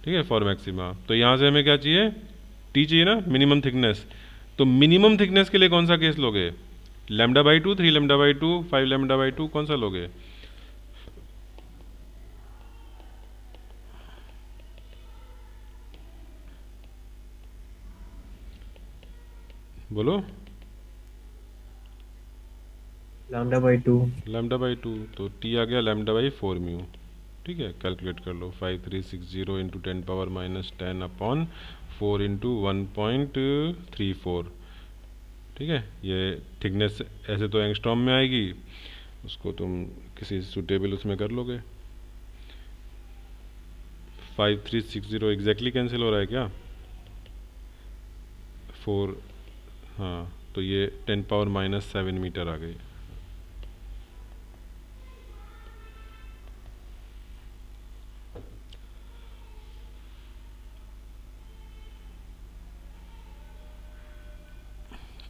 [SPEAKER 1] ठीक है फॉर मैक्सिमा तो यहाँ से हमें क्या चाहिए टी चाहिए ना मिनिमम थिकनेस तो मिनिमम थिकनेस के लिए कौन सा केस लोगे lambda by two three lambda by two five lambda by two कौन सा लोगे बोलो lambda by two lambda by two तो टी आ गया लैम्डा बाई फोर म्यू ठीक है कैलकुलेट कर लो five three six zero into ten power minus ten upon four into one point three four ठीक है ये थिकनेस ऐसे तो एंगस्टॉम में आएगी उसको तुम किसी सुटेबल उसमें कर लोगे five three six zero exactly cancel हो रहा है क्या फोर हाँ तो ये ten power minus seven metre आ गई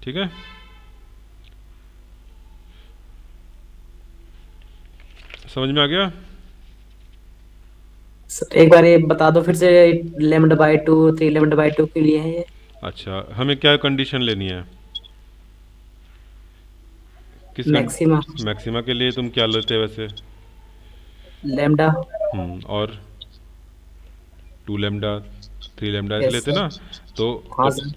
[SPEAKER 1] ठीक है समझ में आ गया सर एक बार ये बता दो फिर से lambda by two three lambda by two के लिए है ये अच्छा हमें क्या कंडीशन लेनी है मैक्सिमा मैक्सिमा के लिए तुम क्या लेते हैं वैसे लेमडा हम्म और two lambda three lambda yes, लेते ना तो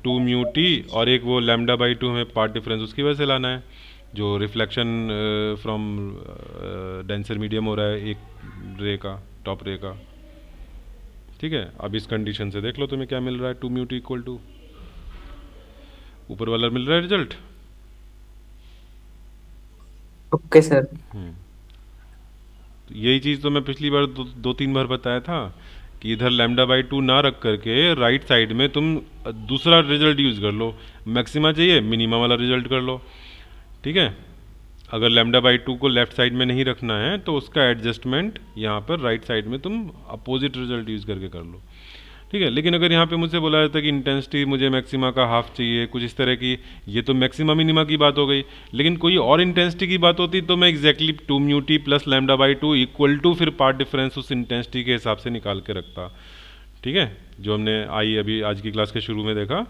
[SPEAKER 1] टू म्यू टी और एक वो लेमडा बाई टू हमें पार्ट डिफरेंस उसकी वजह से लाना है जो रिफ्लेक्शन फ्रॉम डेंसर मीडियम हो रहा है एक रे का टॉप रे का ठीक है अब इस कंडीशन से देख लो तुम्हें क्या मिल रहा है two mu T equal to ऊपर वाला मिल रहा है रिजल्ट ओके okay, सर हम्म। तो यही चीज़ तो मैं पिछली बार दो, दो तीन बार बताया था कि इधर लेमडा बाई टू ना रख करके राइट साइड में तुम दूसरा रिजल्ट यूज़ कर लो मैक्सिमा चाहिए मिनिमा वाला रिजल्ट कर लो ठीक है अगर लेमडा बाई टू को लेफ्ट साइड में नहीं रखना है तो उसका एडजस्टमेंट यहाँ पर राइट right साइड में तुम अपोजिट रिजल्ट यूज़ करके कर लो ठीक है लेकिन अगर यहाँ पे मुझसे बोला जाता है कि इंटेंसिटी मुझे मैक्सिमा का हाफ चाहिए कुछ इस तरह की ये तो मैक्सिमा मिनिमा की बात हो गई लेकिन कोई और इंटेंसिटी की बात होती तो मैं exactly two mu T plus lambda by two equal to फिर पार्ट डिफरेंस उस इंटेंसिटी के हिसाब से निकाल के रखता ठीक है जो हमने आई अभी आज की क्लास के शुरू में देखा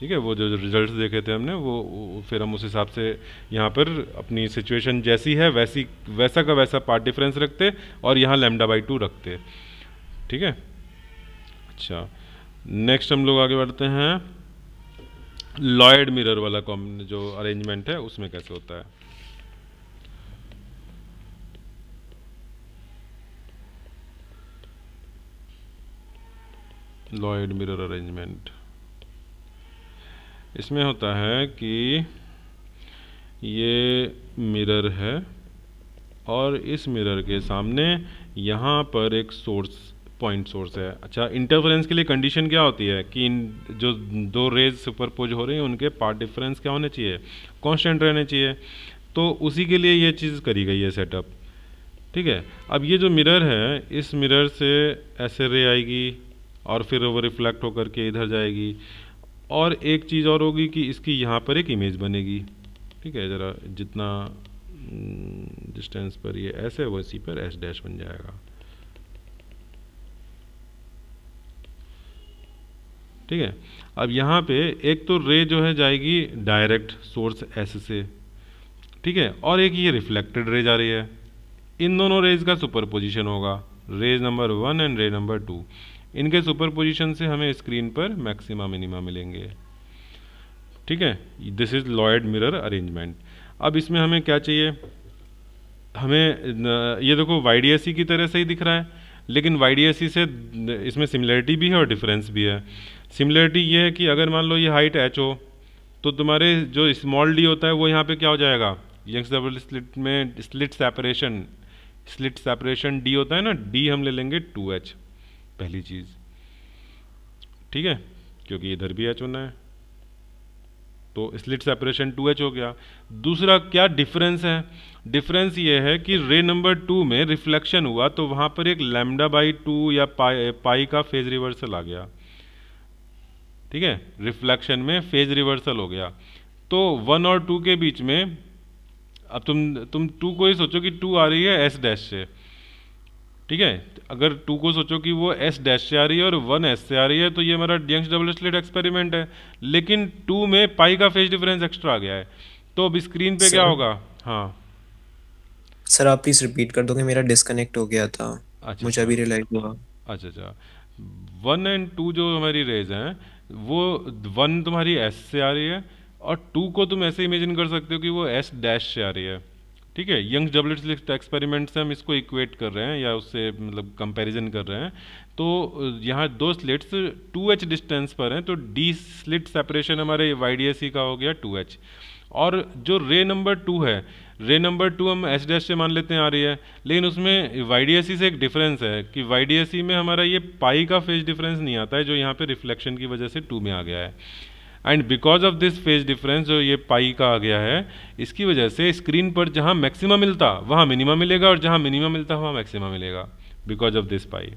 [SPEAKER 1] ठीक है वो जो रिजल्ट देखे थे हमने वो फिर हम उस हिसाब से यहाँ पर अपनी सिचुएशन जैसी है वैसी वैसा का वैसा पार्ट डिफरेंस रखते और यहाँ लेमडा बाई टू रखते ठीक है अच्छा नेक्स्ट हम लोग आगे बढ़ते हैं लॉयड मिरर वाला जो अरेंजमेंट है उसमें कैसे होता है लॉयड मिरर अरेंजमेंट इसमें होता है कि ये मिरर है और इस मिरर के सामने यहाँ पर एक सोर्स पॉइंट सोर्स है अच्छा इंटरफेरेंस के लिए कंडीशन क्या होती है कि इन जो दो रेज सुपरपोज हो रहे हैं उनके पार्ट डिफरेंस क्या होने चाहिए कांस्टेंट रहने चाहिए तो उसी के लिए ये चीज़ करी गई है सेटअप ठीक है अब ये जो मिरर है इस मिरर से ऐसे रे आएगी और फिर वो रिफ्लेक्ट होकर के इधर जाएगी और एक चीज़ और होगी कि इसकी यहाँ पर एक इमेज बनेगी ठीक है ज़रा जितना डिस्टेंस mm, पर ये ऐसे वैसी पर एस डैश बन जाएगा ठीक है अब यहाँ पे एक तो रे जो है जाएगी डायरेक्ट सोर्स एस से ठीक है और एक ये रिफ्लेक्टेड रे जा रही है इन दोनों रेज का सुपर पोजिशन होगा rays number one and ray number two इनके सुपर पोजिशन से हमें स्क्रीन पर मैक्सिमा मिनिमा मिलेंगे ठीक है this is Lloyd mirror arrangement अब इसमें हमें क्या चाहिए हमें ये देखो वाई e की तरह से ही दिख रहा है लेकिन वाई e से इसमें सिमिलरिटी भी है और डिफरेंस भी है सिमिलरिटी ये है कि अगर मान लो ये हाइट एच हो तो तुम्हारे जो स्मॉल डी होता है वो यहाँ पे क्या हो जाएगा यंग्स डबल स्लिट में slit separation slit separation D होता है ना डी हम ले लेंगे टू एच पहली चीज़ ठीक है क्योंकि इधर भी एच होना है तो स्लिट सेपरेशन टू एच हो गया दूसरा क्या डिफरेंस है डिफरेंस ये है कि रे नंबर टू में रिफ्लेक्शन हुआ तो वहाँ पर एक लैमडा बाई टू या पाई पाई का फेज रिवर्सल आ गया ठीक है रिफ्लेक्शन में फेज रिवर्सल हो गया तो वन और टू के बीच में अब तुम तुम टू को ही सोचो कि टू आ रही है एस डैश से ठीक है अगर टू को सोचो कि वो एस डैश से आ रही है और वन एस से आ रही है तो ये हमारा डियंग्स डबल स्लिट एक्सपेरिमेंट है लेकिन टू में पाई का फेज डिफरेंस एक्स्ट्रा आ गया है तो अब स्क्रीन पे सर, क्या होगा हाँ सर आप प्लीज रिपीट कर दोगे मेरा डिस्कनेक्ट हो गया था अच्छा, मुझे अभी रियलाइज अच्छा। हुआ अच्छा अच्छा वन एंड टू जो हमारी रेज हैं वो वन तुम्हारी एस से आ रही है और टू को तुम ऐसे इमेजिन कर सकते हो कि वो एस डैश से आ रही है ठीक है यंग डब्लिट एक्सपेरिमेंट से हम इसको इक्वेट कर रहे हैं या उससे मतलब कंपैरिजन कर रहे हैं तो यहाँ दो स्लिट्स टू एच डिस्टेंस पर हैं तो डी स्लिट सेपरेशन हमारे वाई डी एस का हो गया टू एच और जो रे नंबर टू है रे नंबर टू हम एच डैश से मान लेते हैं आ रही है लेकिन उसमें वाई e से एक डिफरेंस है कि वाई e में हमारा ये पाई का फेज डिफरेंस नहीं आता है जो यहाँ पे रिफ्लेक्शन की वजह से टू में आ गया है and because of this phase difference जो ये पाई का आ गया है इसकी वजह से स्क्रीन पर जहाँ मैक्सिमा मिलता वहाँ मिनिमा मिलेगा और जहाँ मिनिमा मिलता वहाँ मैक्सिमा मिलेगा बिकॉज ऑफ दिस पाई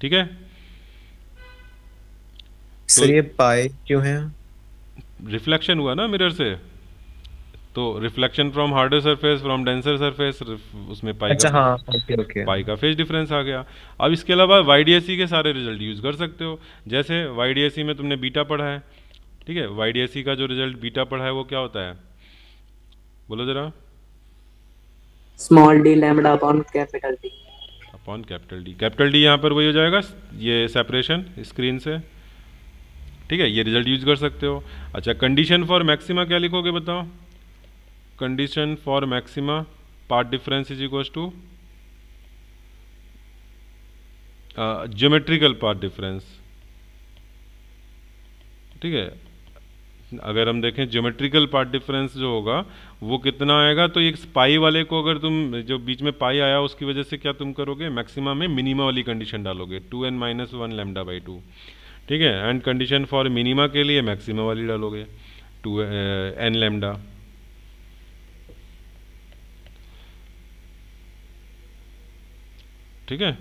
[SPEAKER 1] ठीक है सर तो, ये पाई क्यों है रिफ्लेक्शन हुआ ना मिरर से तो reflection from harder surface from denser surface उसमें पाई अच्छा, हाँ, का हाँ, ओके, ओके। पाई का फेज डिफरेंस आ गया अब इसके अलावा वाई e के सारे रिजल्ट यूज़ कर सकते हो जैसे वाई e में तुमने बीटा पढ़ा है ठीक है वाई e का जो रिजल्ट बीटा पढ़ा है वो क्या होता है बोलो जरा small D lambda upon capital D upon capital D capital D यहाँ पर वही हो जाएगा ये सेपरेशन स्क्रीन से ठीक है ये रिजल्ट यूज कर सकते हो अच्छा कंडीशन फॉर मैक्सिमा क्या लिखोगे बताओ condition for maxima path difference is equals to geometrical path difference ठीक है अगर हम देखें ज्योमेट्रिकल पार्ट डिफरेंस जो होगा वो कितना आएगा तो एक पाई वाले को अगर तुम जो बीच में पाई आया उसकी वजह से क्या तुम करोगे मैक्सिमा में मिनिमा वाली कंडीशन डालोगे two N minus one lambda by two ठीक है एंड कंडीशन फॉर मिनिमा के लिए मैक्सिमा वाली डालोगे टू एन लेमडा ठीक है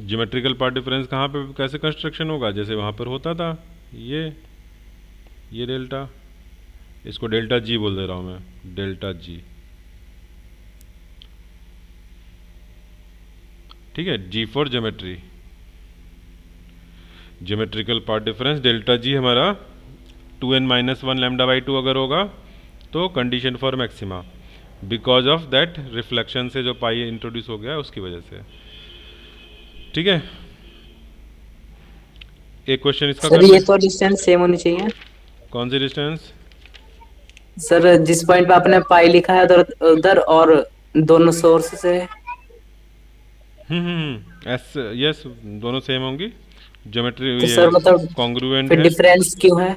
[SPEAKER 1] ज्योमेट्रिकल पार्ट डिफरेंस कहाँ पे कैसे कंस्ट्रक्शन होगा जैसे वहाँ पर होता था ये ये डेल्टा इसको डेल्टा जी बोल दे रहा हूँ मैं डेल्टा जी ठीक है G for geometry geometrical path difference delta G हमारा two N minus one lambda by two अगर होगा तो condition for maxima because of that reflection से जो पाई इंट्रोड्यूस हो गया उसकी वजह से ठीक है एक क्वेश्चन इसका सर ये तो डिस्टेंस सेम होनी चाहिए कौन सी डिस्टेंस सर जिस पॉइंट पे आपने पाई लिखा है उधर उधर और दोनों सोर्स से hmm S hmm, yes hmm. दोनों सेम होंगी ज्योमेट्री तो सर मतलब कॉन्ग्रुएंट डिफरेंस क्यों है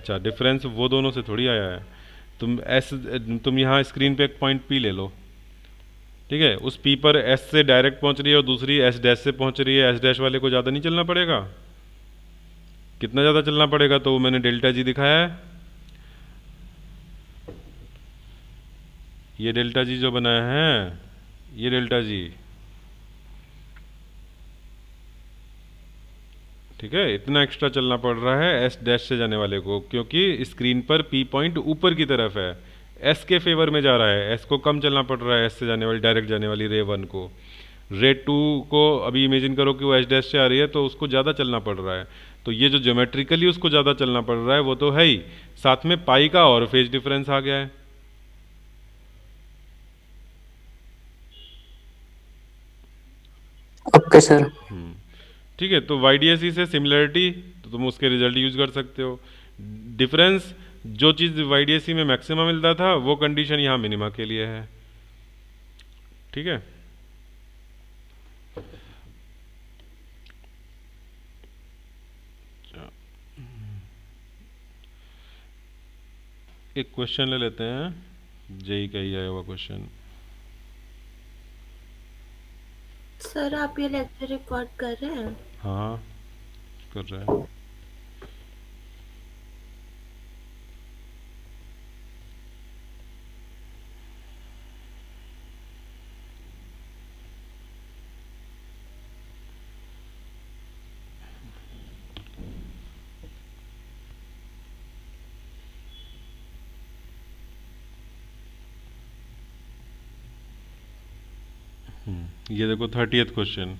[SPEAKER 1] अच्छा डिफरेंस वो दोनों से थोड़ी आया है तुम एस तुम यहाँ स्क्रीन पे एक पॉइंट पी ले लो ठीक है उस पी पर एस से डायरेक्ट पहुँच रही है और दूसरी एस डैश से पहुँच रही है एस डैश वाले को ज़्यादा नहीं चलना पड़ेगा कितना ज़्यादा चलना पड़ेगा तो मैंने डेल्टा जी दिखाया है ये डेल्टा जी जो बनाया है ये डेल्टा जी ठीक है इतना एक्स्ट्रा चलना पड़ रहा है एस डैश से जाने वाले को क्योंकि स्क्रीन पर पी पॉइंट ऊपर की तरफ है एस के फेवर में जा रहा है एस को कम चलना पड़ रहा है एस से जाने वाली डायरेक्ट जाने वाली रे वन को रे टू को अभी इमेजिन करो कि वो एस डैश से आ रही है तो उसको ज़्यादा चलना पड़ रहा है तो ये जो ज्योमेट्रिकली उसको ज़्यादा चलना पड़ रहा है वो तो है ही साथ में पाई का और फेज डिफरेंस आ गया है ओके सर ठीक है तो वाई e से सिमिलरिटी तो तुम उसके रिजल्ट यूज कर सकते हो डिफरेंस जो चीज़ वाई e में मैक्सिमम मिलता था वो कंडीशन यहाँ मिनिमा के लिए है ठीक है अच्छा। एक क्वेश्चन ले लेते हैं जेई का ही आया हुआ क्वेश्चन सर आप ये लेक्चर रिकॉर्ड कर रहे हैं हाँ कर रहा है हम्म, ये देखो thirtieth question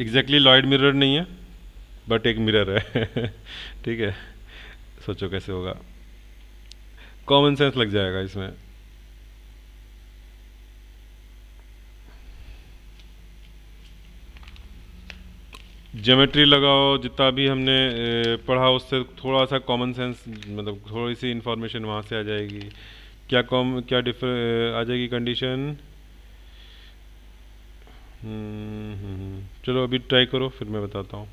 [SPEAKER 1] exactly Lloyd mirror नहीं है बट एक मिरर है ठीक है सोचो कैसे होगा कॉमन सेंस लग जाएगा इसमें ज्योमेट्री लगाओ जितना भी हमने पढ़ा उससे थोड़ा सा कॉमन सेंस मतलब थोड़ी सी इन्फॉर्मेशन वहाँ से आ जाएगी क्या कॉम क्या डिफर आ जाएगी कंडीशन हम्म, हम्म, हम्म। चलो अभी ट्राई करो फिर मैं बताता हूँ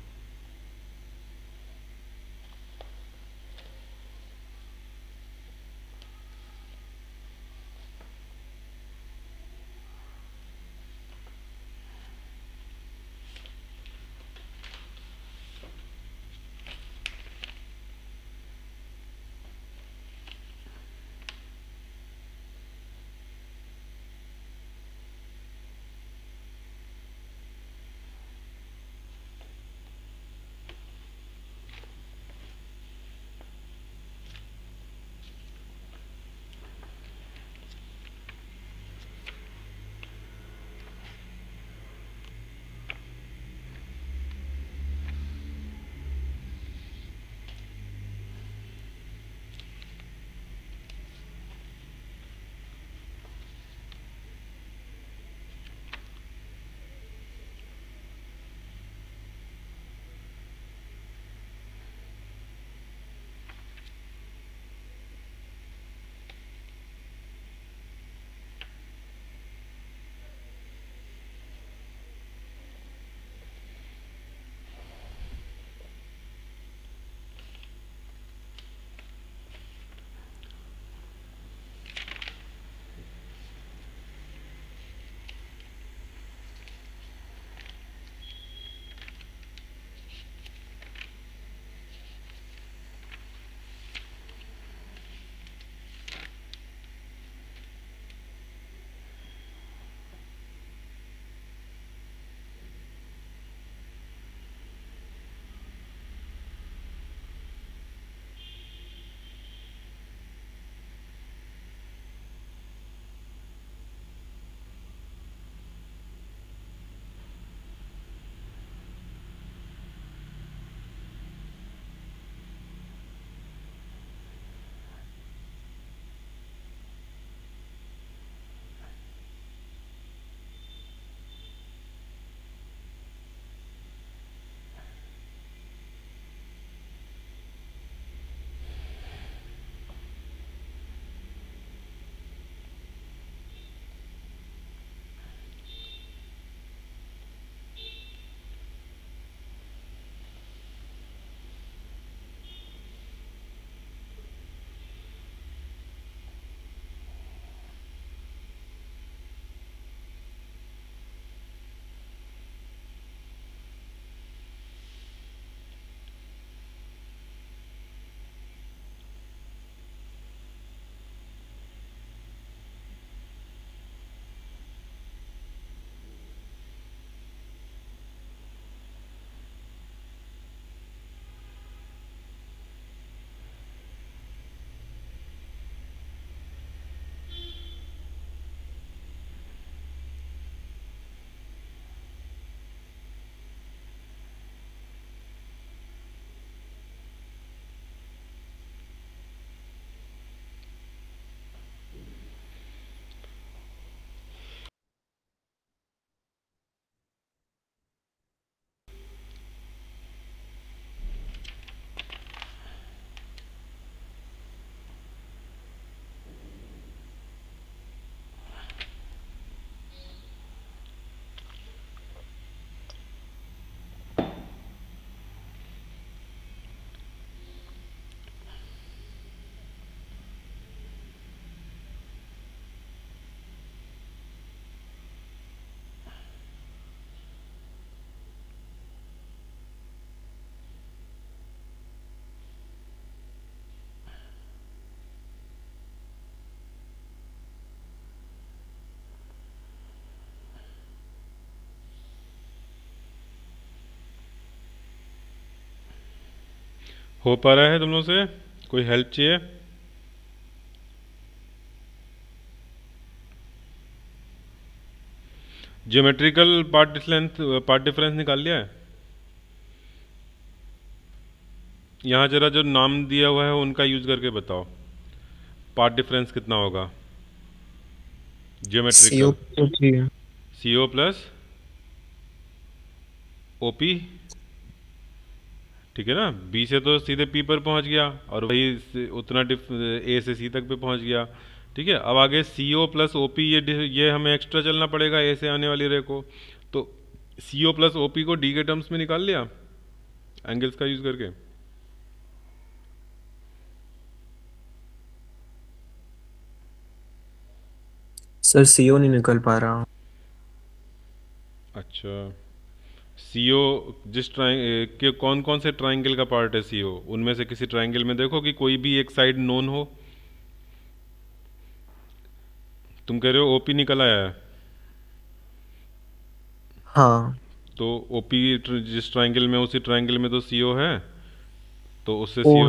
[SPEAKER 1] हो पा रहा है तुम लोग से कोई हेल्प चाहिए ज्योमेट्रिकल पार्ट डिस्लेंथ पार्ट डिफरेंस निकाल लिया है यहां जरा जो नाम दिया हुआ है उनका यूज करके बताओ पार्ट डिफरेंस कितना होगा geometrical C O plus O P ठीक है ना बी से तो सीधे पी पर पहुंच गया और वही उतना डिफ ए से सी तक पे पहुंच गया ठीक है अब आगे सी ओ प्लस ओ पी ये ये हमें एक्स्ट्रा चलना पड़ेगा ए से आने वाली रे को तो C O plus O P को डी के टर्म्स में निकाल लिया एंगल्स का यूज़ करके सर सीओ नहीं निकल पा रहा अच्छा सी ओ जिस के कौन कौन से ट्राइंगल का पार्ट है सी ओ उनमें से किसी ट्राइंगल में देखो कि कोई भी एक साइड नोन हो तुम कह रहे हो ओपी निकल आया है हाँ तो ओपी जिस ट्राइंगल में उसी ट्राइंगल में तो सीओ है तो उससे सीओ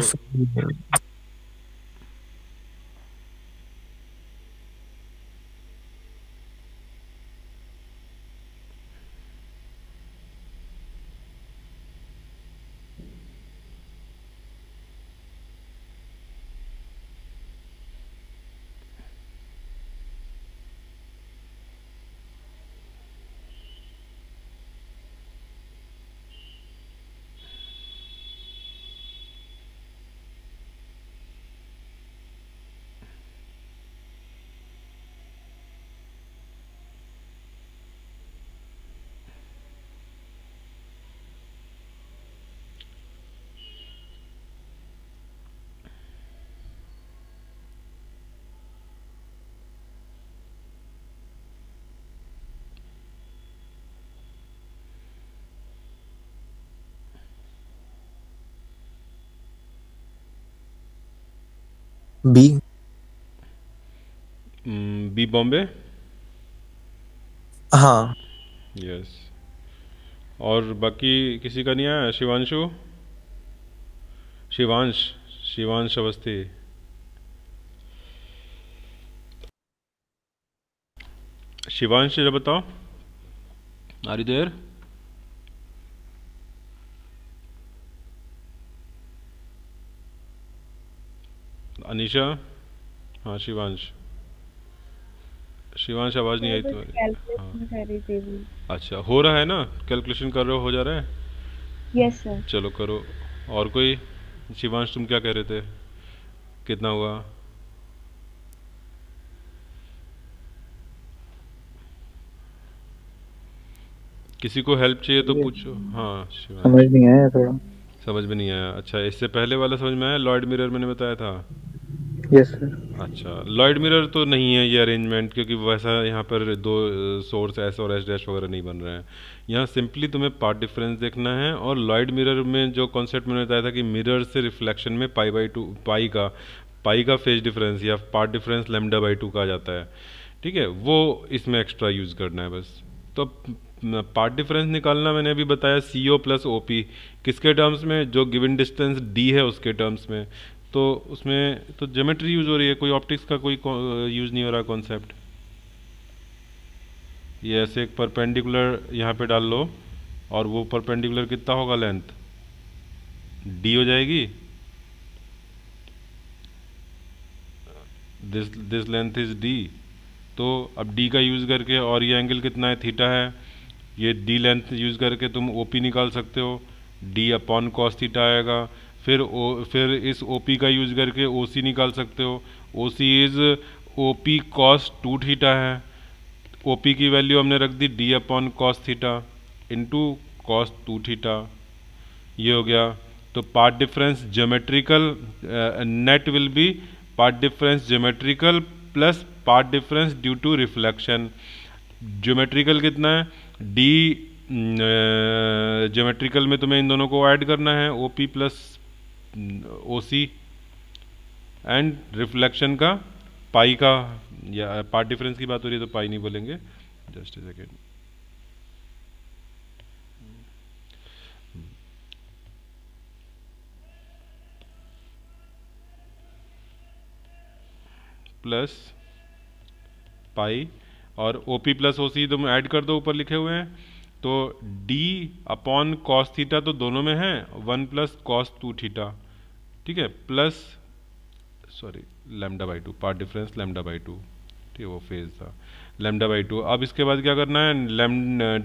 [SPEAKER 1] बी बी बॉम्बे हाँ यस और बाकी किसी का नहीं आया शिवांशु शिवांश शिवांश अवस्थी शिवांश जरा बताओ आर यू देयर अनिशा हाँ शिवांश शिवांश आवाज नहीं आई तुम्हारी तो- हाँ अच्छा हो रहा है ना कैलकुलेशन कर रहे हो हो जा रहा है यस सर चलो करो और कोई शिवांश तुम क्या कह रहे थे कितना हुआ किसी को हेल्प चाहिए तो पूछो हाँ शिवांश समझ नहीं आया थोड़ा समझ में नहीं आया अच्छा इससे पहले वाला समझ में आया लॉर्ड मिरर मैंने बताया था अच्छा लॉयड मिरर तो नहीं है ये अरेंजमेंट क्योंकि वैसा यहाँ पर दो सोर्स uh, एस और एस डैश वगैरह नहीं बन रहे हैं यहाँ सिंपली तुम्हें पार्ट डिफरेंस देखना है और लॉयड मिरर में जो कॉन्सेप्ट मैंने बताया था कि मिरर से रिफ्लेक्शन में पाई बाई टू पाई का पाई का फेज डिफरेंस या path difference lambda by two का जाता है ठीक है वो इसमें एक्स्ट्रा यूज़ करना है बस तो पार्ट डिफरेंस निकालना मैंने अभी बताया C O plus O P किसके टर्म्स में जो गिवन डिस्टेंस डी है उसके टर्म्स में तो उसमें तो जोमेट्री यूज़ हो रही है कोई ऑप्टिक्स का कोई यूज़ नहीं हो रहा कॉन्सेप्ट ये ऐसे एक परपेंडिकुलर यहाँ पे डाल लो और वो परपेंडिकुलर कितना होगा लेंथ डी हो जाएगी this this length is D तो अब डी का यूज़ करके और ये एंगल कितना है थीटा है ये डी लेंथ यूज़ करके तुम ओ पी निकाल सकते हो डी अपॉन कॉस थीटा आएगा फिर ओ फिर इस ओ पी का यूज करके ओ सी निकाल सकते हो O C is O P cos two theta है ओ पी की वैल्यू हमने रख दी D upon cos theta into cos two theta ये हो गया तो part difference geometrical net will be path difference geometrical plus path difference due to reflection geometrical कितना है डी जोमेट्रिकल mm, uh, में तुम्हें इन दोनों को ऐड करना है O P plus O C and reflection का पाई का या पार्ट डिफरेंस की बात हो रही है तो पाई नहीं बोलेंगे just a second plus pi और ओपी प्लस ओसी तुम तो ऐड कर दो ऊपर लिखे हुए हैं तो d अपॉन कॉस थीटा तो दोनों में है one plus cos two theta ठीक है plus sorry lambda by two path difference lambda by two ठीक है वो फेज था लेमडा बाई टू अब इसके बाद क्या करना है लेम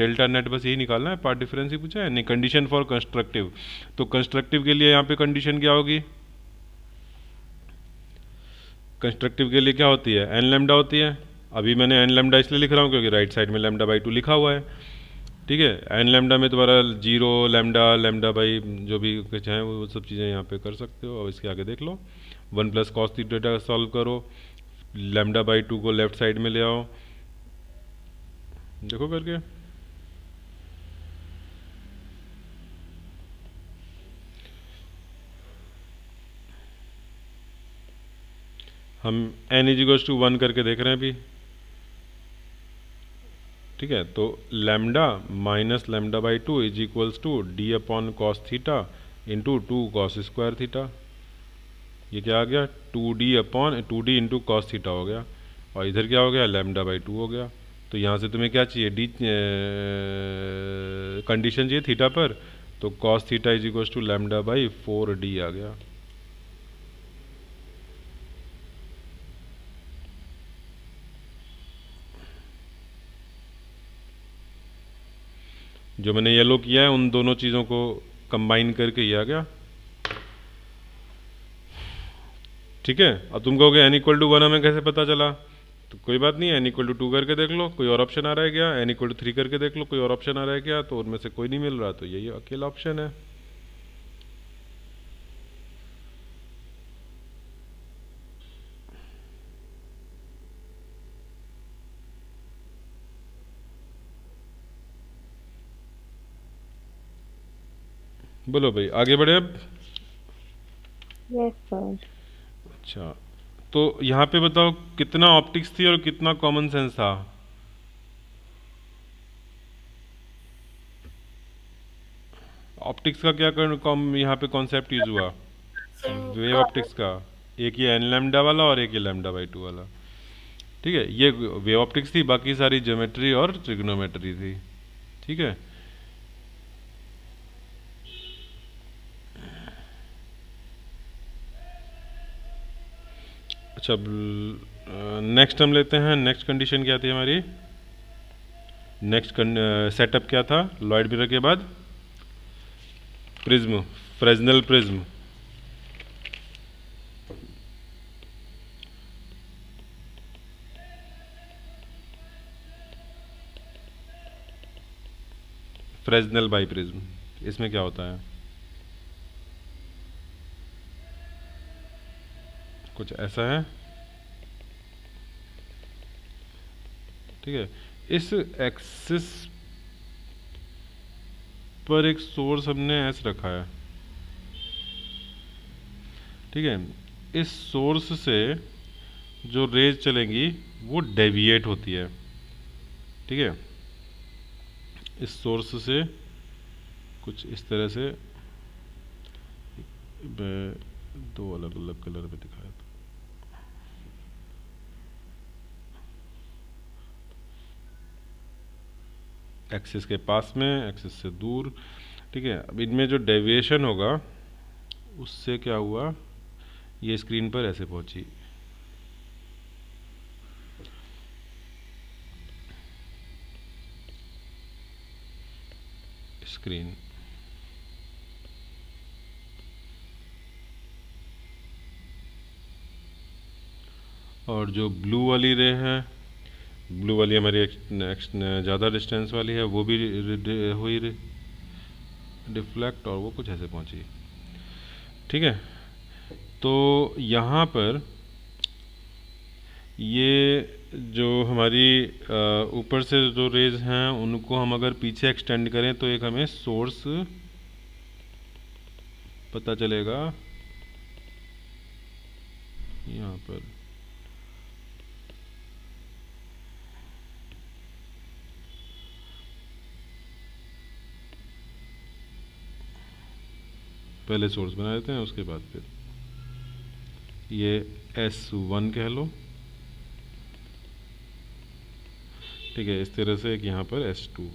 [SPEAKER 1] डेल्टा नेट बस यही निकालना है पार्ट डिफरेंस ही पूछा है नहीं कंडीशन फॉर कंस्ट्रक्टिव तो कंस्ट्रक्टिव के लिए यहाँ पे कंडीशन क्या होगी कंस्ट्रक्टिव के लिए क्या होती है एन लेमडा होती है अभी मैंने एन लेमडा इसलिए लिख रहा हूँ क्योंकि राइट साइड में लेमडा बाई टू लिखा हुआ है ठीक है एन लेमडा में तुम्हारा जीरो लेमडा लेमडा बाई जो भी कुछ हैं वो सब चीज़ें यहाँ पे कर सकते हो और इसके आगे देख लो one plus cos theta solve करो लेमडा बाई टू को लेफ्ट साइड में ले आओ देखो करके हम एन इजिकल्स टू वन करके देख रहे हैं अभी ठीक है तो lambda minus lambda by two is equals to D upon cos theta into two cos square theta ये क्या आ गया two D upon two D into cos theta हो गया और इधर क्या हो गया लैम्डा बाई टू हो गया तो यहाँ से तुम्हें क्या चाहिए डी कंडीशन चाहिए थीटा पर तो cos theta is equals to lambda by four D आ गया जो मैंने येलो किया है उन दोनों चीज़ों को कंबाइन करके ये आ गया ठीक है अब तुम कहोगे एन इक्वल टू वन हमें कैसे पता चला तो कोई बात नहीं एन इक्वल टू टू करके देख लो कोई और ऑप्शन आ रहा है क्या एन इक्वल टू थ्री करके देख लो कोई और ऑप्शन आ रहा है क्या तो उनमें से कोई नहीं मिल रहा तो यही अकेला ऑप्शन है बोलो भाई आगे बढ़े अब yes, अच्छा तो यहाँ पे बताओ कितना ऑप्टिक्स थी और कितना कॉमन सेंस था ऑप्टिक्स का क्या कर यहाँ पे कॉन्सेप्ट यूज हुआ वेव ऑप्टिक्स का एक ये एन लेमडा वाला और एक ये लेमडा बाई टू वाला ठीक है ये वे ऑप्टिक्स थी बाकी सारी ज्योमेट्री और ट्रिग्नोमेट्री थी ठीक है अच्छा नेक्स्ट हम लेते हैं नेक्स्ट कंडीशन क्या थी हमारी नेक्स्ट सेटअप क्या था लॉयड मिरर के बाद prism Fresnel prism Fresnel biprism इसमें क्या होता है कुछ ऐसा है ठीक है इस एक्सिस पर एक सोर्स हमने एस रखा है ठीक है इस सोर्स से जो रेज चलेंगी वो डेविएट होती है ठीक है इस सोर्स से कुछ इस तरह से दो अलग अलग कलर में दिखाया एक्सिस के पास में एक्सिस से दूर ठीक है अब इनमें जो डेविएशन होगा उससे क्या हुआ ये स्क्रीन पर ऐसे पहुंची स्क्रीन और जो ब्लू वाली रे है ब्लू वाली हमारी ज़्यादा डिस्टेंस वाली है वो भी हुई रिफ्लेक्ट और वो कुछ ऐसे पहुंची ठीक है तो यहाँ पर ये जो हमारी ऊपर से जो रेज हैं उनको हम अगर पीछे एक्सटेंड करें तो एक हमें सोर्स पता चलेगा यहाँ पर पहले सोर्स बना देते हैं उसके बाद फिर ये एस वन कह लो ठीक है इस तरह से एक यहाँ पर एस टू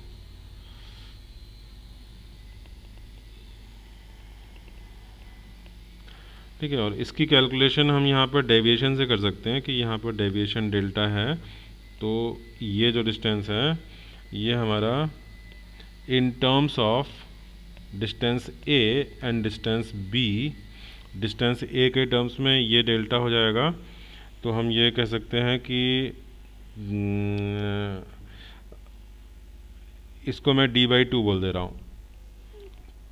[SPEAKER 1] ठीक है और इसकी कैलकुलेशन हम यहाँ पर डेविएशन से कर सकते हैं कि यहाँ पर डेविएशन डेल्टा है तो ये जो डिस्टेंस है ये हमारा in terms of distance A and distance B distance A के टर्म्स में ये डेल्टा हो जाएगा तो हम ये कह सकते हैं कि हम्म, इसको मैं डी बाई टू बोल दे रहा हूँ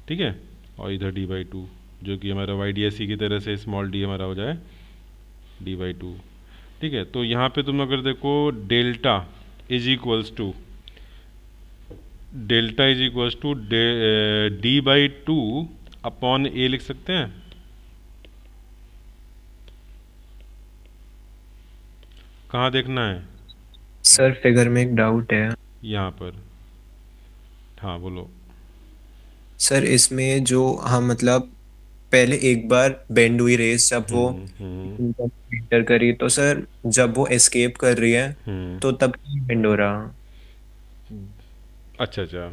[SPEAKER 1] ठीक है और इधर डी बाई टू जो कि हमारा वाई डी एस सी की तरह से स्मॉल डी हमारा हो जाए डी बाई टू ठीक है तो यहाँ पे तुम अगर देखो delta is equals to delta is equals to D by two upon A लिख सकते हैं कहाँ देखना है सर फिगर में एक डाउट है यहाँ पर हाँ बोलो सर इसमें जो हम हाँ, मतलब पहले एक बार बेंड हुई रेस जब वो इंटर हम्म, हम्म। करी तो सर जब वो एस्केप कर रही है हम्म। तो तब बेंड हो रहा अच्छा अच्छा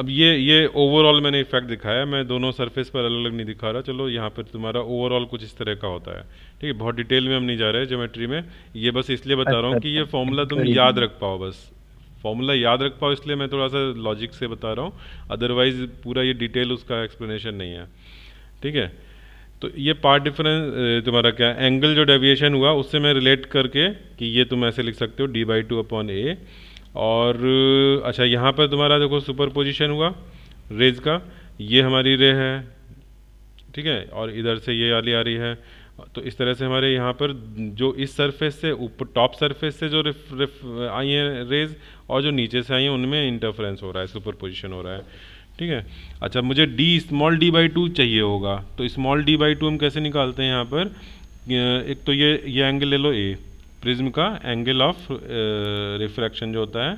[SPEAKER 1] अब ये ये ओवरऑल मैंने इफेक्ट दिखाया मैं दोनों सरफेस पर अलग अलग नहीं दिखा रहा चलो यहाँ पर तुम्हारा ओवरऑल कुछ इस तरह का होता है ठीक है बहुत डिटेल में हम नहीं जा रहे ज्योमेट्री में ये बस इसलिए बता अच्छा, रहा हूँ अच्छा, कि ये फॉर्मूला अच्छा। तुम याद रख पाओ बस फॉर्मूला याद रख पाओ इसलिए मैं थोड़ा सा लॉजिक से बता रहा हूँ अदरवाइज पूरा ये डिटेल उसका एक्सप्लेनेशन नहीं है ठीक है तो ये पार्ट डिफरेंस तुम्हारा क्या एंगल जो डेविएशन हुआ उससे मैं रिलेट करके कि ये तुम ऐसे लिख सकते हो D by two upon A और अच्छा यहाँ पर तुम्हारा देखो सुपर पोजिशन हुआ रेज का ये हमारी रे है ठीक है और इधर से ये वाली आ रही है तो इस तरह से हमारे यहाँ पर जो इस सरफेस से ऊपर टॉप सरफेस से जो रिफ, रिफ आई हैं रेज और जो नीचे से आई हैं उनमें इंटरफ्रेंस हो रहा है सुपर पोजिशन हो रहा है ठीक है अच्छा मुझे D small D by two चाहिए होगा तो स्मॉल डी बाई टू हम कैसे निकालते हैं यहाँ पर एक तो ये ये एंगल ले लो ए प्रिज्म का एंगल ऑफ रिफ्रैक्शन जो होता है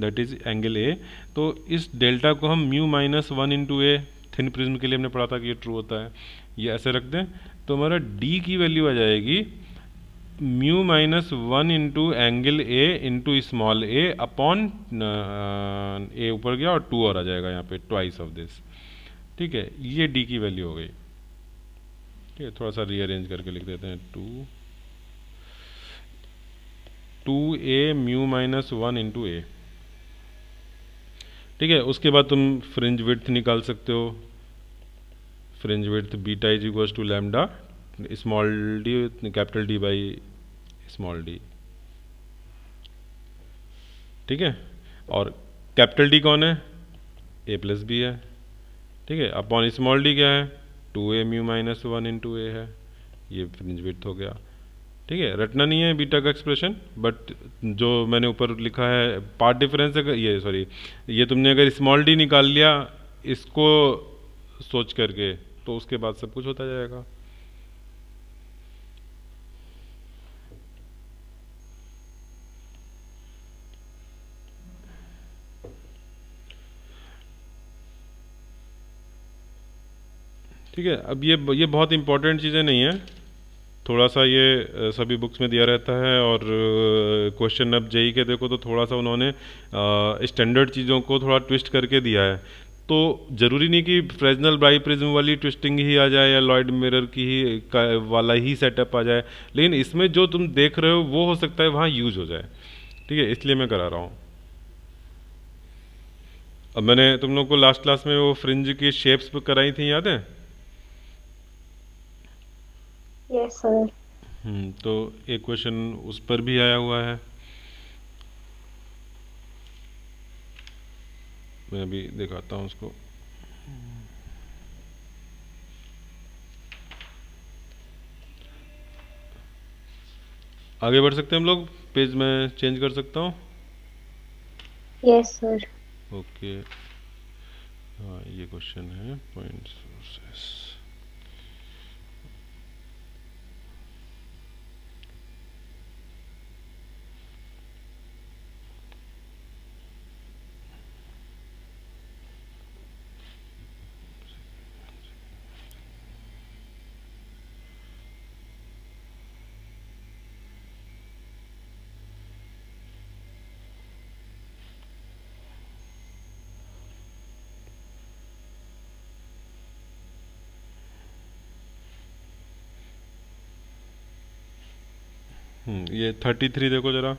[SPEAKER 1] दैट इज एंगल ए तो इस डेल्टा को हम mu minus one into A thin prism के लिए हमने पढ़ा था कि ये ट्रू होता है ये ऐसे रख दें तो हमारा डी की वैल्यू आ जाएगी mu minus one into angle A into small A upon A ऊपर गया और टू और आ जाएगा यहाँ पे ट्वाइस ऑफ दिस ठीक है ये डी की वैल्यू हो गई ठीक है थोड़ा सा रीअरेंज करके लिख देते हैं two two A mu minus one into A ठीक है उसके बाद तुम फ्रिंज विथ निकाल सकते हो fringe width beta is equals to lambda small D capital D by small D ठीक है और कैपिटल डी कौन है ए प्लस बी है ठीक है अपॉन स्मॉल डी क्या है two A mu minus one into A है ये फ्रिंज विथ हो गया ठीक है रटना नहीं है बीटा का एक्सप्रेशन बट जो मैंने ऊपर लिखा है पार्ट डिफरेंस अगर ये सॉरी ये तुमने अगर स्मॉल डी निकाल लिया इसको सोच करके तो उसके बाद सब कुछ होता जाएगा ठीक है अब ये ये बहुत इंपॉर्टेंट चीज़ें नहीं है थोड़ा सा ये सभी बुक्स में दिया रहता है और क्वेश्चन अब जेई के देखो तो थोड़ा सा उन्होंने स्टैंडर्ड चीज़ों को थोड़ा ट्विस्ट करके दिया है तो ज़रूरी नहीं कि फ्रेजनल ब्राई प्रिज्म वाली ट्विस्टिंग ही आ जाए या लॉयड मिरर की ही का, वाला ही सेटअप आ जाए लेकिन इसमें जो तुम देख रहे हो वो हो सकता है वहाँ यूज हो जाए ठीक है इसलिए मैं करा रहा हूँ अब मैंने तुम लोग को लास्ट क्लास में वो फ्रिंज की शेप्स कराई थी याद है हम्म, तो एक क्वेश्चन उस पर भी आया हुआ है मैं अभी दिखाता हूँ उसको आगे बढ़ सकते हैं हम लोग पेज में चेंज कर सकता हूँ यस सर ओके हाँ ये क्वेश्चन है पॉइंट्स ये थर्टी थ्री देखो ज़रा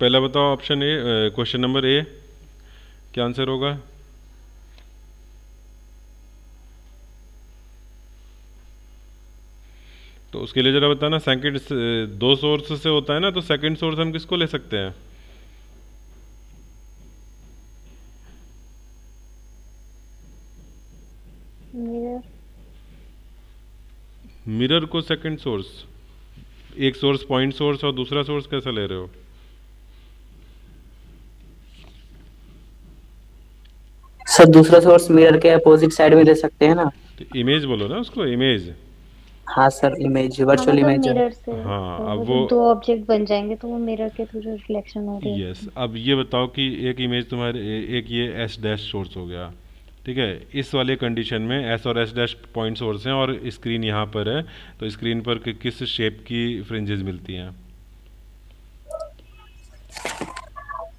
[SPEAKER 1] पहला बताओ option A question number A क्या आंसर होगा तो उसके लिए जरा बताना सेकंड दो सोर्स से होता है ना तो सेकंड सोर्स हम किसको ले सकते हैं मिरर को सेकंड सोर्स एक सोर्स पॉइंट सोर्स और दूसरा सोर्स कैसा ले रहे हो सर दूसरा सोर्स मिरर के अपोजिट साइड में दे सकते हैं ना इमेज तो बोलो ना उसको इमेज हाँ सर इमेज वर्चुअल इमेज हाँ, हाँ तो अब वो दो ऑब्जेक्ट बन जाएंगे तो वो मिरर के थ्रू रिफ्लेक्शन हो रही है यस अब ये बताओ कि एक इमेज तुम्हारे एक ये एस डैश सोर्स हो गया ठीक है इस वाले कंडीशन में एस और एस डैश पॉइंट सोर्स हैं और स्क्रीन यहाँ पर है तो स्क्रीन पर कि किस शेप की फ्रिंजेस मिलती हैं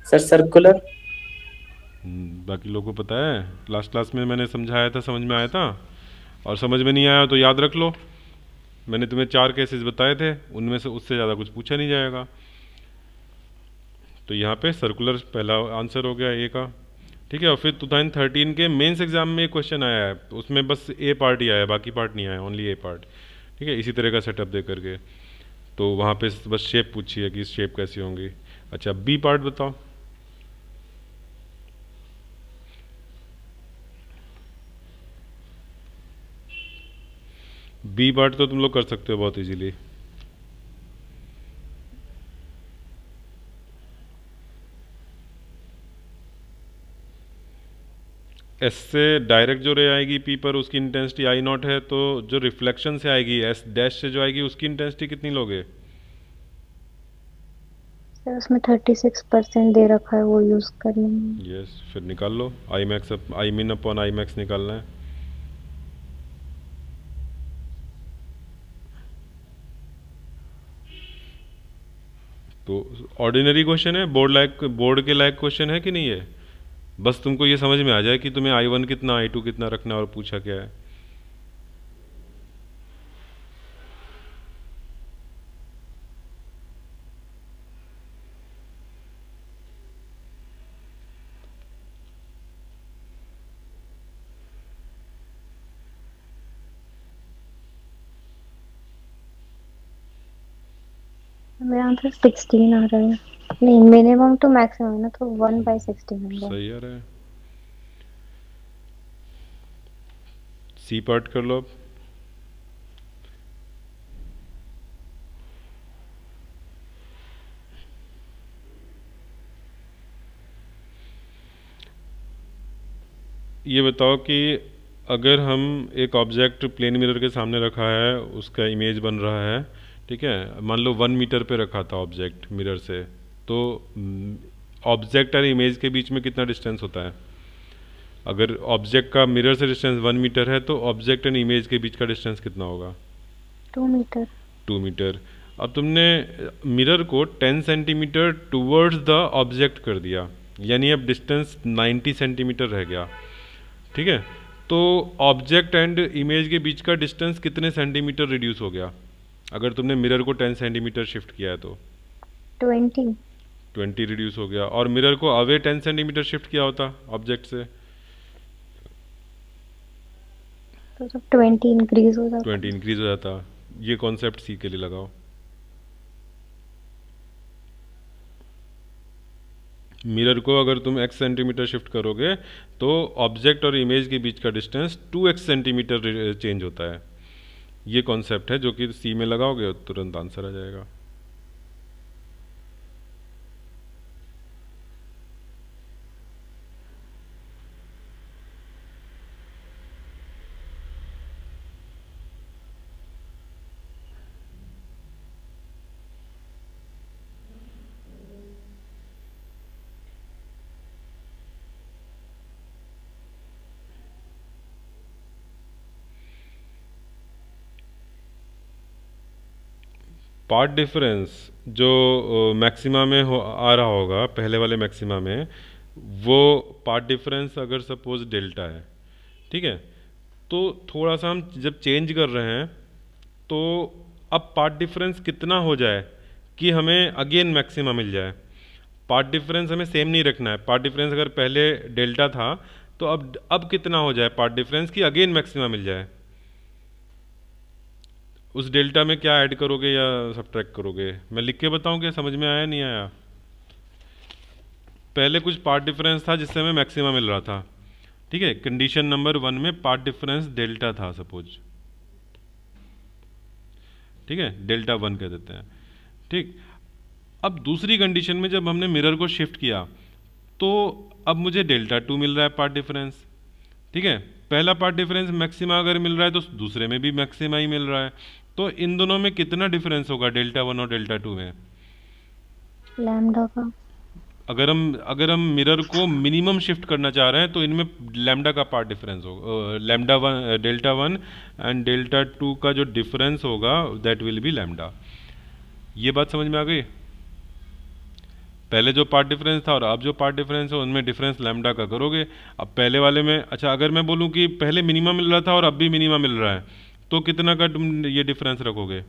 [SPEAKER 1] सर सर्कुलर हम्म, बाकी लोगों को पता है लास्ट क्लास में मैंने समझाया था समझ में आया था और समझ में नहीं आया तो याद रख लो मैंने तुम्हें चार केसेस बताए थे उनमें से उससे ज़्यादा कुछ पूछा नहीं जाएगा तो यहाँ पे सर्कुलर पहला आंसर हो गया ए का ठीक है और फिर टू थाउजेंड थर्टीन के मेंस एग्जाम में एक क्वेश्चन आया है उसमें बस ए पार्ट ही आया बाकी पार्ट नहीं आया ओनली ए पार्ट ठीक है इसी तरह का सेटअप दे करके तो वहाँ पे बस शेप पूछी है कि शेप कैसी होंगी अच्छा बी पार्ट बताओ बी पार्ट तो तुम लोग कर सकते हो बहुत इजीली एस से डायरेक्ट जो रे आएगी पी पर उसकी इंटेंसिटी आई नॉट है तो जो रिफ्लेक्शन से आएगी एस डैश से जो आएगी उसकी इंटेंसिटी कितनी लोगे सर उसमें 36 परसेंट दे रखा है वो यूज़ कर यस yes, फिर निकाल लो I max I mean upon I max निकालना है तो ऑर्डिनरी क्वेश्चन है बोर्ड लायक बोर्ड के लायक क्वेश्चन है कि नहीं है बस तुमको ये समझ में आ जाए कि तुम्हें आई वन कितना आई टू कितना रखना और पूछा क्या है मेरा 16 आ रहा है नहीं मिनिमम तो मैक्सिमम है ना तो 1 बाय 16 सही आ रहा है सी पार्ट कर लो अब ये बताओ कि अगर हम एक ऑब्जेक्ट प्लेन मिरर के सामने रखा है उसका इमेज बन रहा है ठीक है मान लो वन मीटर पे रखा था ऑब्जेक्ट मिरर से तो ऑब्जेक्ट और इमेज के बीच में कितना डिस्टेंस होता है अगर ऑब्जेक्ट का मिरर से डिस्टेंस वन मीटर है तो ऑब्जेक्ट एंड इमेज के बीच का डिस्टेंस कितना होगा टू मीटर टू मीटर अब तुमने मिरर को ten centimetre towards the object कर दिया यानी अब डिस्टेंस नाइन्टी सेंटीमीटर रह गया ठीक है तो ऑब्जेक्ट एंड इमेज के बीच का डिस्टेंस कितने सेंटीमीटर रिड्यूस हो गया अगर तुमने मिरर को टेन सेंटीमीटर शिफ्ट किया है तो ट्वेंटी ट्वेंटी रिड्यूस हो गया और मिरर को अवे टेन सेंटीमीटर शिफ्ट किया होता ऑब्जेक्ट से तो सब ट्वेंटी इंक्रीज हो जाता इंक्रीज हो जाता ये कॉन्सेप्ट सी के लिए लगाओ मिरर को अगर तुम एक्स सेंटीमीटर शिफ्ट करोगे तो ऑब्जेक्ट और इमेज के बीच का distance two x centimetre change होता है ये कॉन्सेप्ट है जो कि सी में लगाओगे तुरंत आंसर आ जाएगा पार्ट डिफरेंस जो मैक्सिमा में हो आ रहा होगा पहले वाले मैक्सिमा में वो पार्ट डिफरेंस अगर सपोज डेल्टा है ठीक है तो थोड़ा सा हम जब चेंज कर रहे हैं तो अब पार्ट डिफरेंस कितना हो जाए कि हमें अगेन मैक्सिमा मिल जाए पार्ट डिफरेंस हमें सेम नहीं रखना है पार्ट डिफरेंस अगर पहले डेल्टा था तो अब अब कितना हो जाए पार्ट डिफरेंस कि अगेन मैक्सिमा मिल जाए उस डेल्टा में क्या ऐड करोगे या सब करोगे मैं लिख के बताऊँ क्या समझ में आया नहीं आया पहले कुछ पार्ट डिफरेंस था जिससे हमें मैक्सिमा मिल रहा था ठीक है कंडीशन नंबर वन में पार्ट डिफरेंस डेल्टा था सपोज ठीक है डेल्टा वन कह देते हैं ठीक अब दूसरी कंडीशन में जब हमने मिरर को शिफ्ट किया तो अब मुझे डेल्टा टू मिल रहा है पार्ट डिफरेंस ठीक है पहला पार्ट डिफरेंस मैक्सिमा अगर मिल रहा है तो दूसरे में भी मैक्सिमा ही मिल रहा है तो इन दोनों में कितना डिफरेंस होगा डेल्टा वन और डेल्टा टू में लैम्डा का अगर हम अगर हम मिरर को मिनिमम शिफ्ट करना चाह रहे हैं तो इनमें लैम्डा का पार्ट डिफरेंस होगा lambda one delta one and delta two का जो डिफरेंस होगा दैट विल बी लैम्डा ये बात समझ में आ गई पहले जो पार्ट डिफरेंस था और अब जो पार्ट डिफरेंस है उनमें डिफरेंस लैम्डा का करोगे अब पहले वाले में अच्छा अगर मैं बोलूँ कि पहले मिनिमा मिल रहा था और अब भी मिनिमा मिल रहा है तो कितना का तुम ये डिफरेंस रखोगे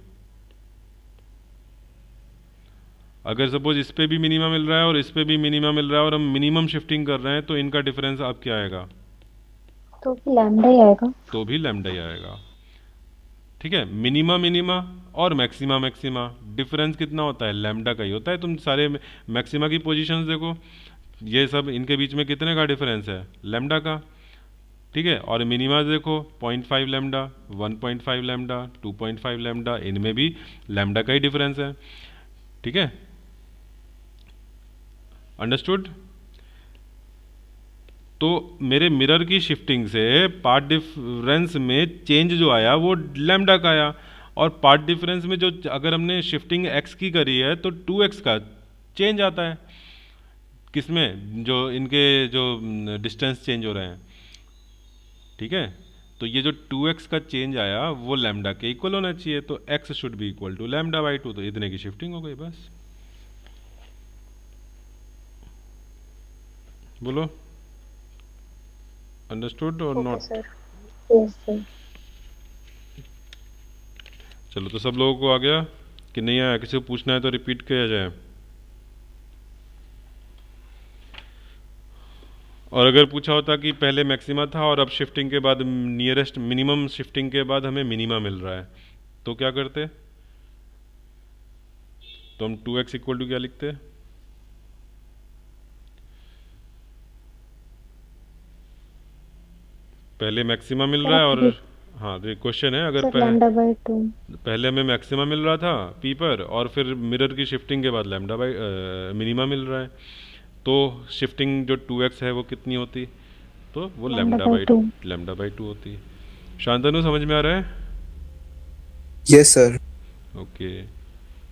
[SPEAKER 1] अगर सपोज इस पर भी मिनिमम मिल रहा है और इस पर भी मिनिमम मिल रहा है और हम मिनिमम शिफ्टिंग कर रहे हैं तो इनका डिफरेंस आप क्या आएगा तो भी लैम्डा ही आएगा तो भी लैम्डा ही आएगा ठीक है मिनिमा मिनिमा और मैक्सिमा मैक्सिमा डिफरेंस कितना होता है लैम्डा का ही होता है तुम सारे मैक्सिमा की पोजीशंस देखो ये सब इनके बीच में कितने का डिफरेंस है लैम्डा का ठीक है और मिनिमा देखो 0.5 five lambda one point five lambda two point five lambda इनमें भी लेमडा का ही डिफरेंस है ठीक है अंडरस्टूड तो मेरे मिरर की शिफ्टिंग से पार्ट डिफरेंस में चेंज जो आया वो लेमडा का आया और पार्ट डिफरेंस में जो अगर हमने शिफ्टिंग एक्स की करी है तो टू एक्स का चेंज आता है किसमें जो इनके जो डिस्टेंस mm, चेंज हो रहे हैं ठीक है तो ये जो टू एक्स का चेंज आया वो लैमडा के इक्वल होना चाहिए तो x should be equal to lambda by two तो इतने की शिफ्टिंग हो गई बस बोलो अंडरस्टूड और नॉट चलो तो सब लोगों को आ गया कि नहीं आया किसी को पूछना है तो रिपीट किया जाए और अगर पूछा होता कि पहले मैक्सिमा था और अब शिफ्टिंग के बाद नियरेस्ट मिनिमम शिफ्टिंग के बाद हमें मिनिमा मिल रहा है तो क्या करते तो हम टू एक्स इक्वल टू क्या लिखते पहले मैक्सिमा मिल रहा है और हाँ तो क्वेश्चन है अगर पह, पहले हमें मैक्सिमा मिल रहा था पी पर और फिर मिरर की शिफ्टिंग के बाद लैमडा बाई मिनिमा मिल रहा है तो शिफ्टिंग जो टू एक्स है वो कितनी होती तो वो lambda by two lambda by two होती शांतनु समझ में आ रहा है यस सर ओके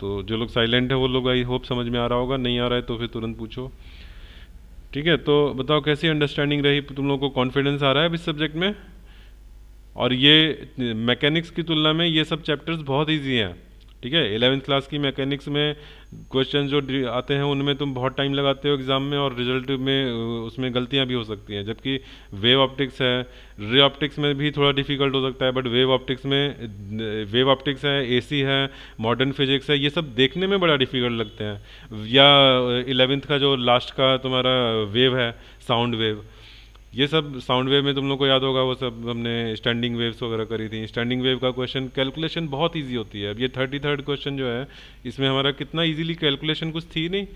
[SPEAKER 1] तो जो लोग साइलेंट है वो लोग आई होप समझ में आ रहा होगा नहीं आ रहा है तो फिर तुरंत पूछो ठीक है तो बताओ कैसी अंडरस्टैंडिंग रही तुम लोगों को कॉन्फिडेंस आ रहा है इस सब्जेक्ट में और ये मैकेनिक्स की तुलना में ये सब चैप्टर्स बहुत ईजी हैं ठीक है एलेवेंथ क्लास की मैकेनिक्स में क्वेश्चन जो आते हैं उनमें तुम बहुत टाइम लगाते हो एग्ज़ाम में और रिजल्ट में उसमें गलतियां भी हो सकती हैं जबकि वेव ऑप्टिक्स है रे ऑप्टिक्स में भी थोड़ा डिफिकल्ट हो सकता है बट वेव ऑप्टिक्स में वेव ऑप्टिक्स है एसी है मॉडर्न फिजिक्स है ये सब देखने में बड़ा डिफिकल्ट लगते हैं या इलेवेंथ का जो लास्ट का तुम्हारा वेव है साउंड वेव ये सब साउंड वेव में तुम लोग को याद होगा वो सब हमने स्टैंडिंग वेव्स वगैरह करी थी स्टैंडिंग वेव का क्वेश्चन कैलकुलेशन बहुत ईजी होती है अब ये थर्टी थर्ड क्वेश्चन जो है इसमें हमारा कितना इजीली कैलकुलेशन कुछ थी नहीं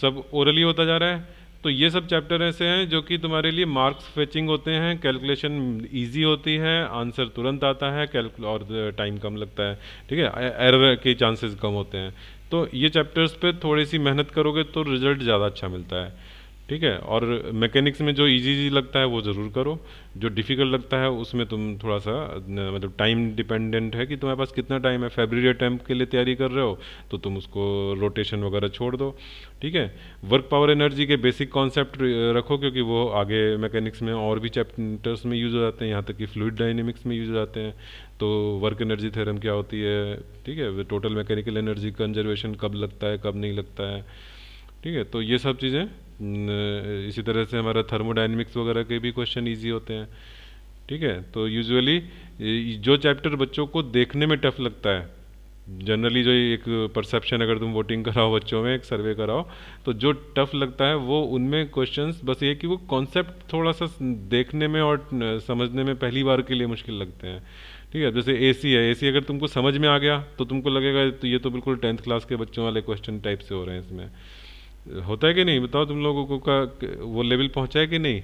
[SPEAKER 1] सब ओरली होता जा रहा है तो ये सब चैप्टर ऐसे हैं जो कि तुम्हारे लिए मार्क्स फेचिंग होते हैं कैलकुलेशन ईजी होती है आंसर तुरंत आता है और टाइम कम लगता है ठीक है एरर के चांसेस कम होते हैं तो ये चैप्टर्स पर थोड़ी सी मेहनत करोगे तो रिजल्ट ज़्यादा अच्छा मिलता है ठीक है और मैकेनिक्स में जो इजी इजी लगता है वो ज़रूर करो जो डिफ़िकल्ट लगता है उसमें तुम थोड़ा सा मतलब टाइम डिपेंडेंट है कि तुम्हारे पास कितना टाइम है फेबररी अटैम्प के लिए तैयारी कर रहे हो तो तुम उसको रोटेशन वगैरह छोड़ दो ठीक है वर्क पावर एनर्जी के बेसिक कॉन्सेप्ट रखो क्योंकि वो आगे मैकेनिक्स में और भी चैप्टर्स में यूज़ हो जाते हैं यहाँ तक कि फ्लूड डायनेमिक्स में यूज़ हो जाते हैं तो वर्क एनर्जी थेरम क्या होती है ठीक है टोटल मैकेनिकल एनर्जी कंजर्वेशन कब लगता है कब नहीं लगता है ठीक है तो ये सब चीज़ें इसी तरह से हमारा थर्मोडाइनमिक्स वगैरह के भी क्वेश्चन ईजी होते हैं ठीक है तो यूजुअली जो चैप्टर बच्चों को देखने में टफ लगता है जनरली जो एक परसेप्शन अगर तुम वोटिंग कराओ बच्चों में एक सर्वे कराओ तो जो टफ लगता है वो उनमें क्वेश्चंस बस ये कि वो कॉन्सेप्ट थोड़ा सा देखने में और समझने में पहली बार के लिए मुश्किल लगते हैं ठीक है जैसे एसी है एसी अगर तुमको समझ में आ गया तो तुमको लगेगा तो ये तो बिल्कुल टेंथ क्लास के बच्चों वाले क्वेश्चन टाइप से हो रहे हैं इसमें होता है कि नहीं बताओ तुम लोगों को का वो लेवल पहुंचा है कि नहीं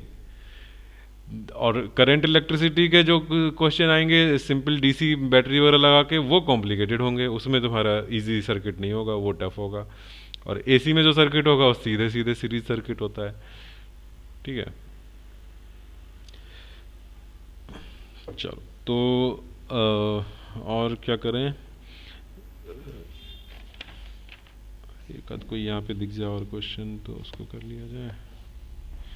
[SPEAKER 1] और करंट इलेक्ट्रिसिटी के जो क्वेश्चन आएंगे सिंपल डीसी बैटरी वगैरह लगा के वो कॉम्प्लिकेटेड होंगे उसमें तुम्हारा इजी सर्किट नहीं होगा वो टफ होगा और एसी में जो सर्किट होगा वो सीधे सीधे सीरीज सर्किट होता है ठीक है चलो तो आ, और क्या करें एक आध कोई यहाँ पे दिख जाए और क्वेश्चन तो उसको कर लिया जाए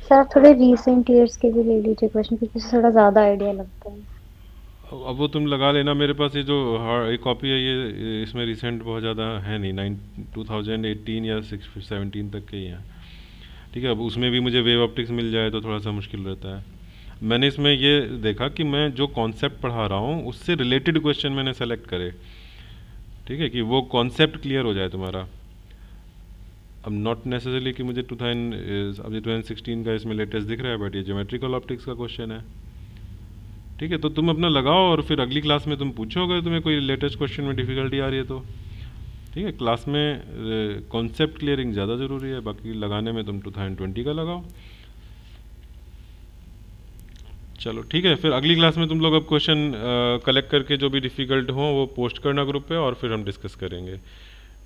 [SPEAKER 1] सर थोड़े रीसेंट ईयर्स के भी ले लीजिए क्वेश्चन क्योंकि थोड़ा ज़्यादा आइडिया लगता है अब वो तुम लगा लेना मेरे पास ये जो एक कॉपी है ये इसमें रिसेंट बहुत ज़्यादा है नहीं नाइन टू थाउजेंड एटीन या सिक्स सेवनटीन तक के ही हैं ठीक है अब उसमें भी मुझे वेव ऑप्टिक्स मिल जाए तो थोड़ा सा मुश्किल रहता है मैंने इसमें ये देखा कि मैं जो कॉन्सेप्ट पढ़ा रहा हूँ उससे रिलेटेड क्वेश्चन मैंने सेलेक्ट करे ठीक है कि वो कॉन्सेप्ट क्लियर हो जाए तुम्हारा अब नॉट नेसेसरी कि मुझे टू थाउजेंड अब ये टू सिक्सटीन का इसमें लेटेस्ट दिख रहा है बट ये जोमेट्रिकल ऑप्टिक्स का क्वेश्चन है ठीक है तो तुम अपना लगाओ और फिर अगली क्लास में तुम पूछोगे तुम्हें कोई लेटेस्ट क्वेश्चन में डिफ़िकल्टी आ रही है तो ठीक है क्लास में कॉन्सेप्ट uh, क्लियरिंग ज़्यादा ज़रूरी है बाकी लगाने में तुम टू थाउजेंड ट्वेंटी का लगाओ चलो ठीक है फिर अगली क्लास में तुम लोग अब क्वेश्चन कलेक्ट uh, करके जो भी डिफ़िकल्ट हो वो पोस्ट करना ग्रुप पे और फिर हम डिस्कस करेंगे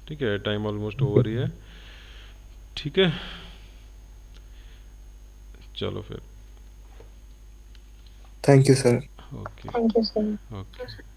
[SPEAKER 1] ठीक है टाइम ऑलमोस्ट ओवर ही है ठीक है चलो फिर thank you sir okay thank you sir okay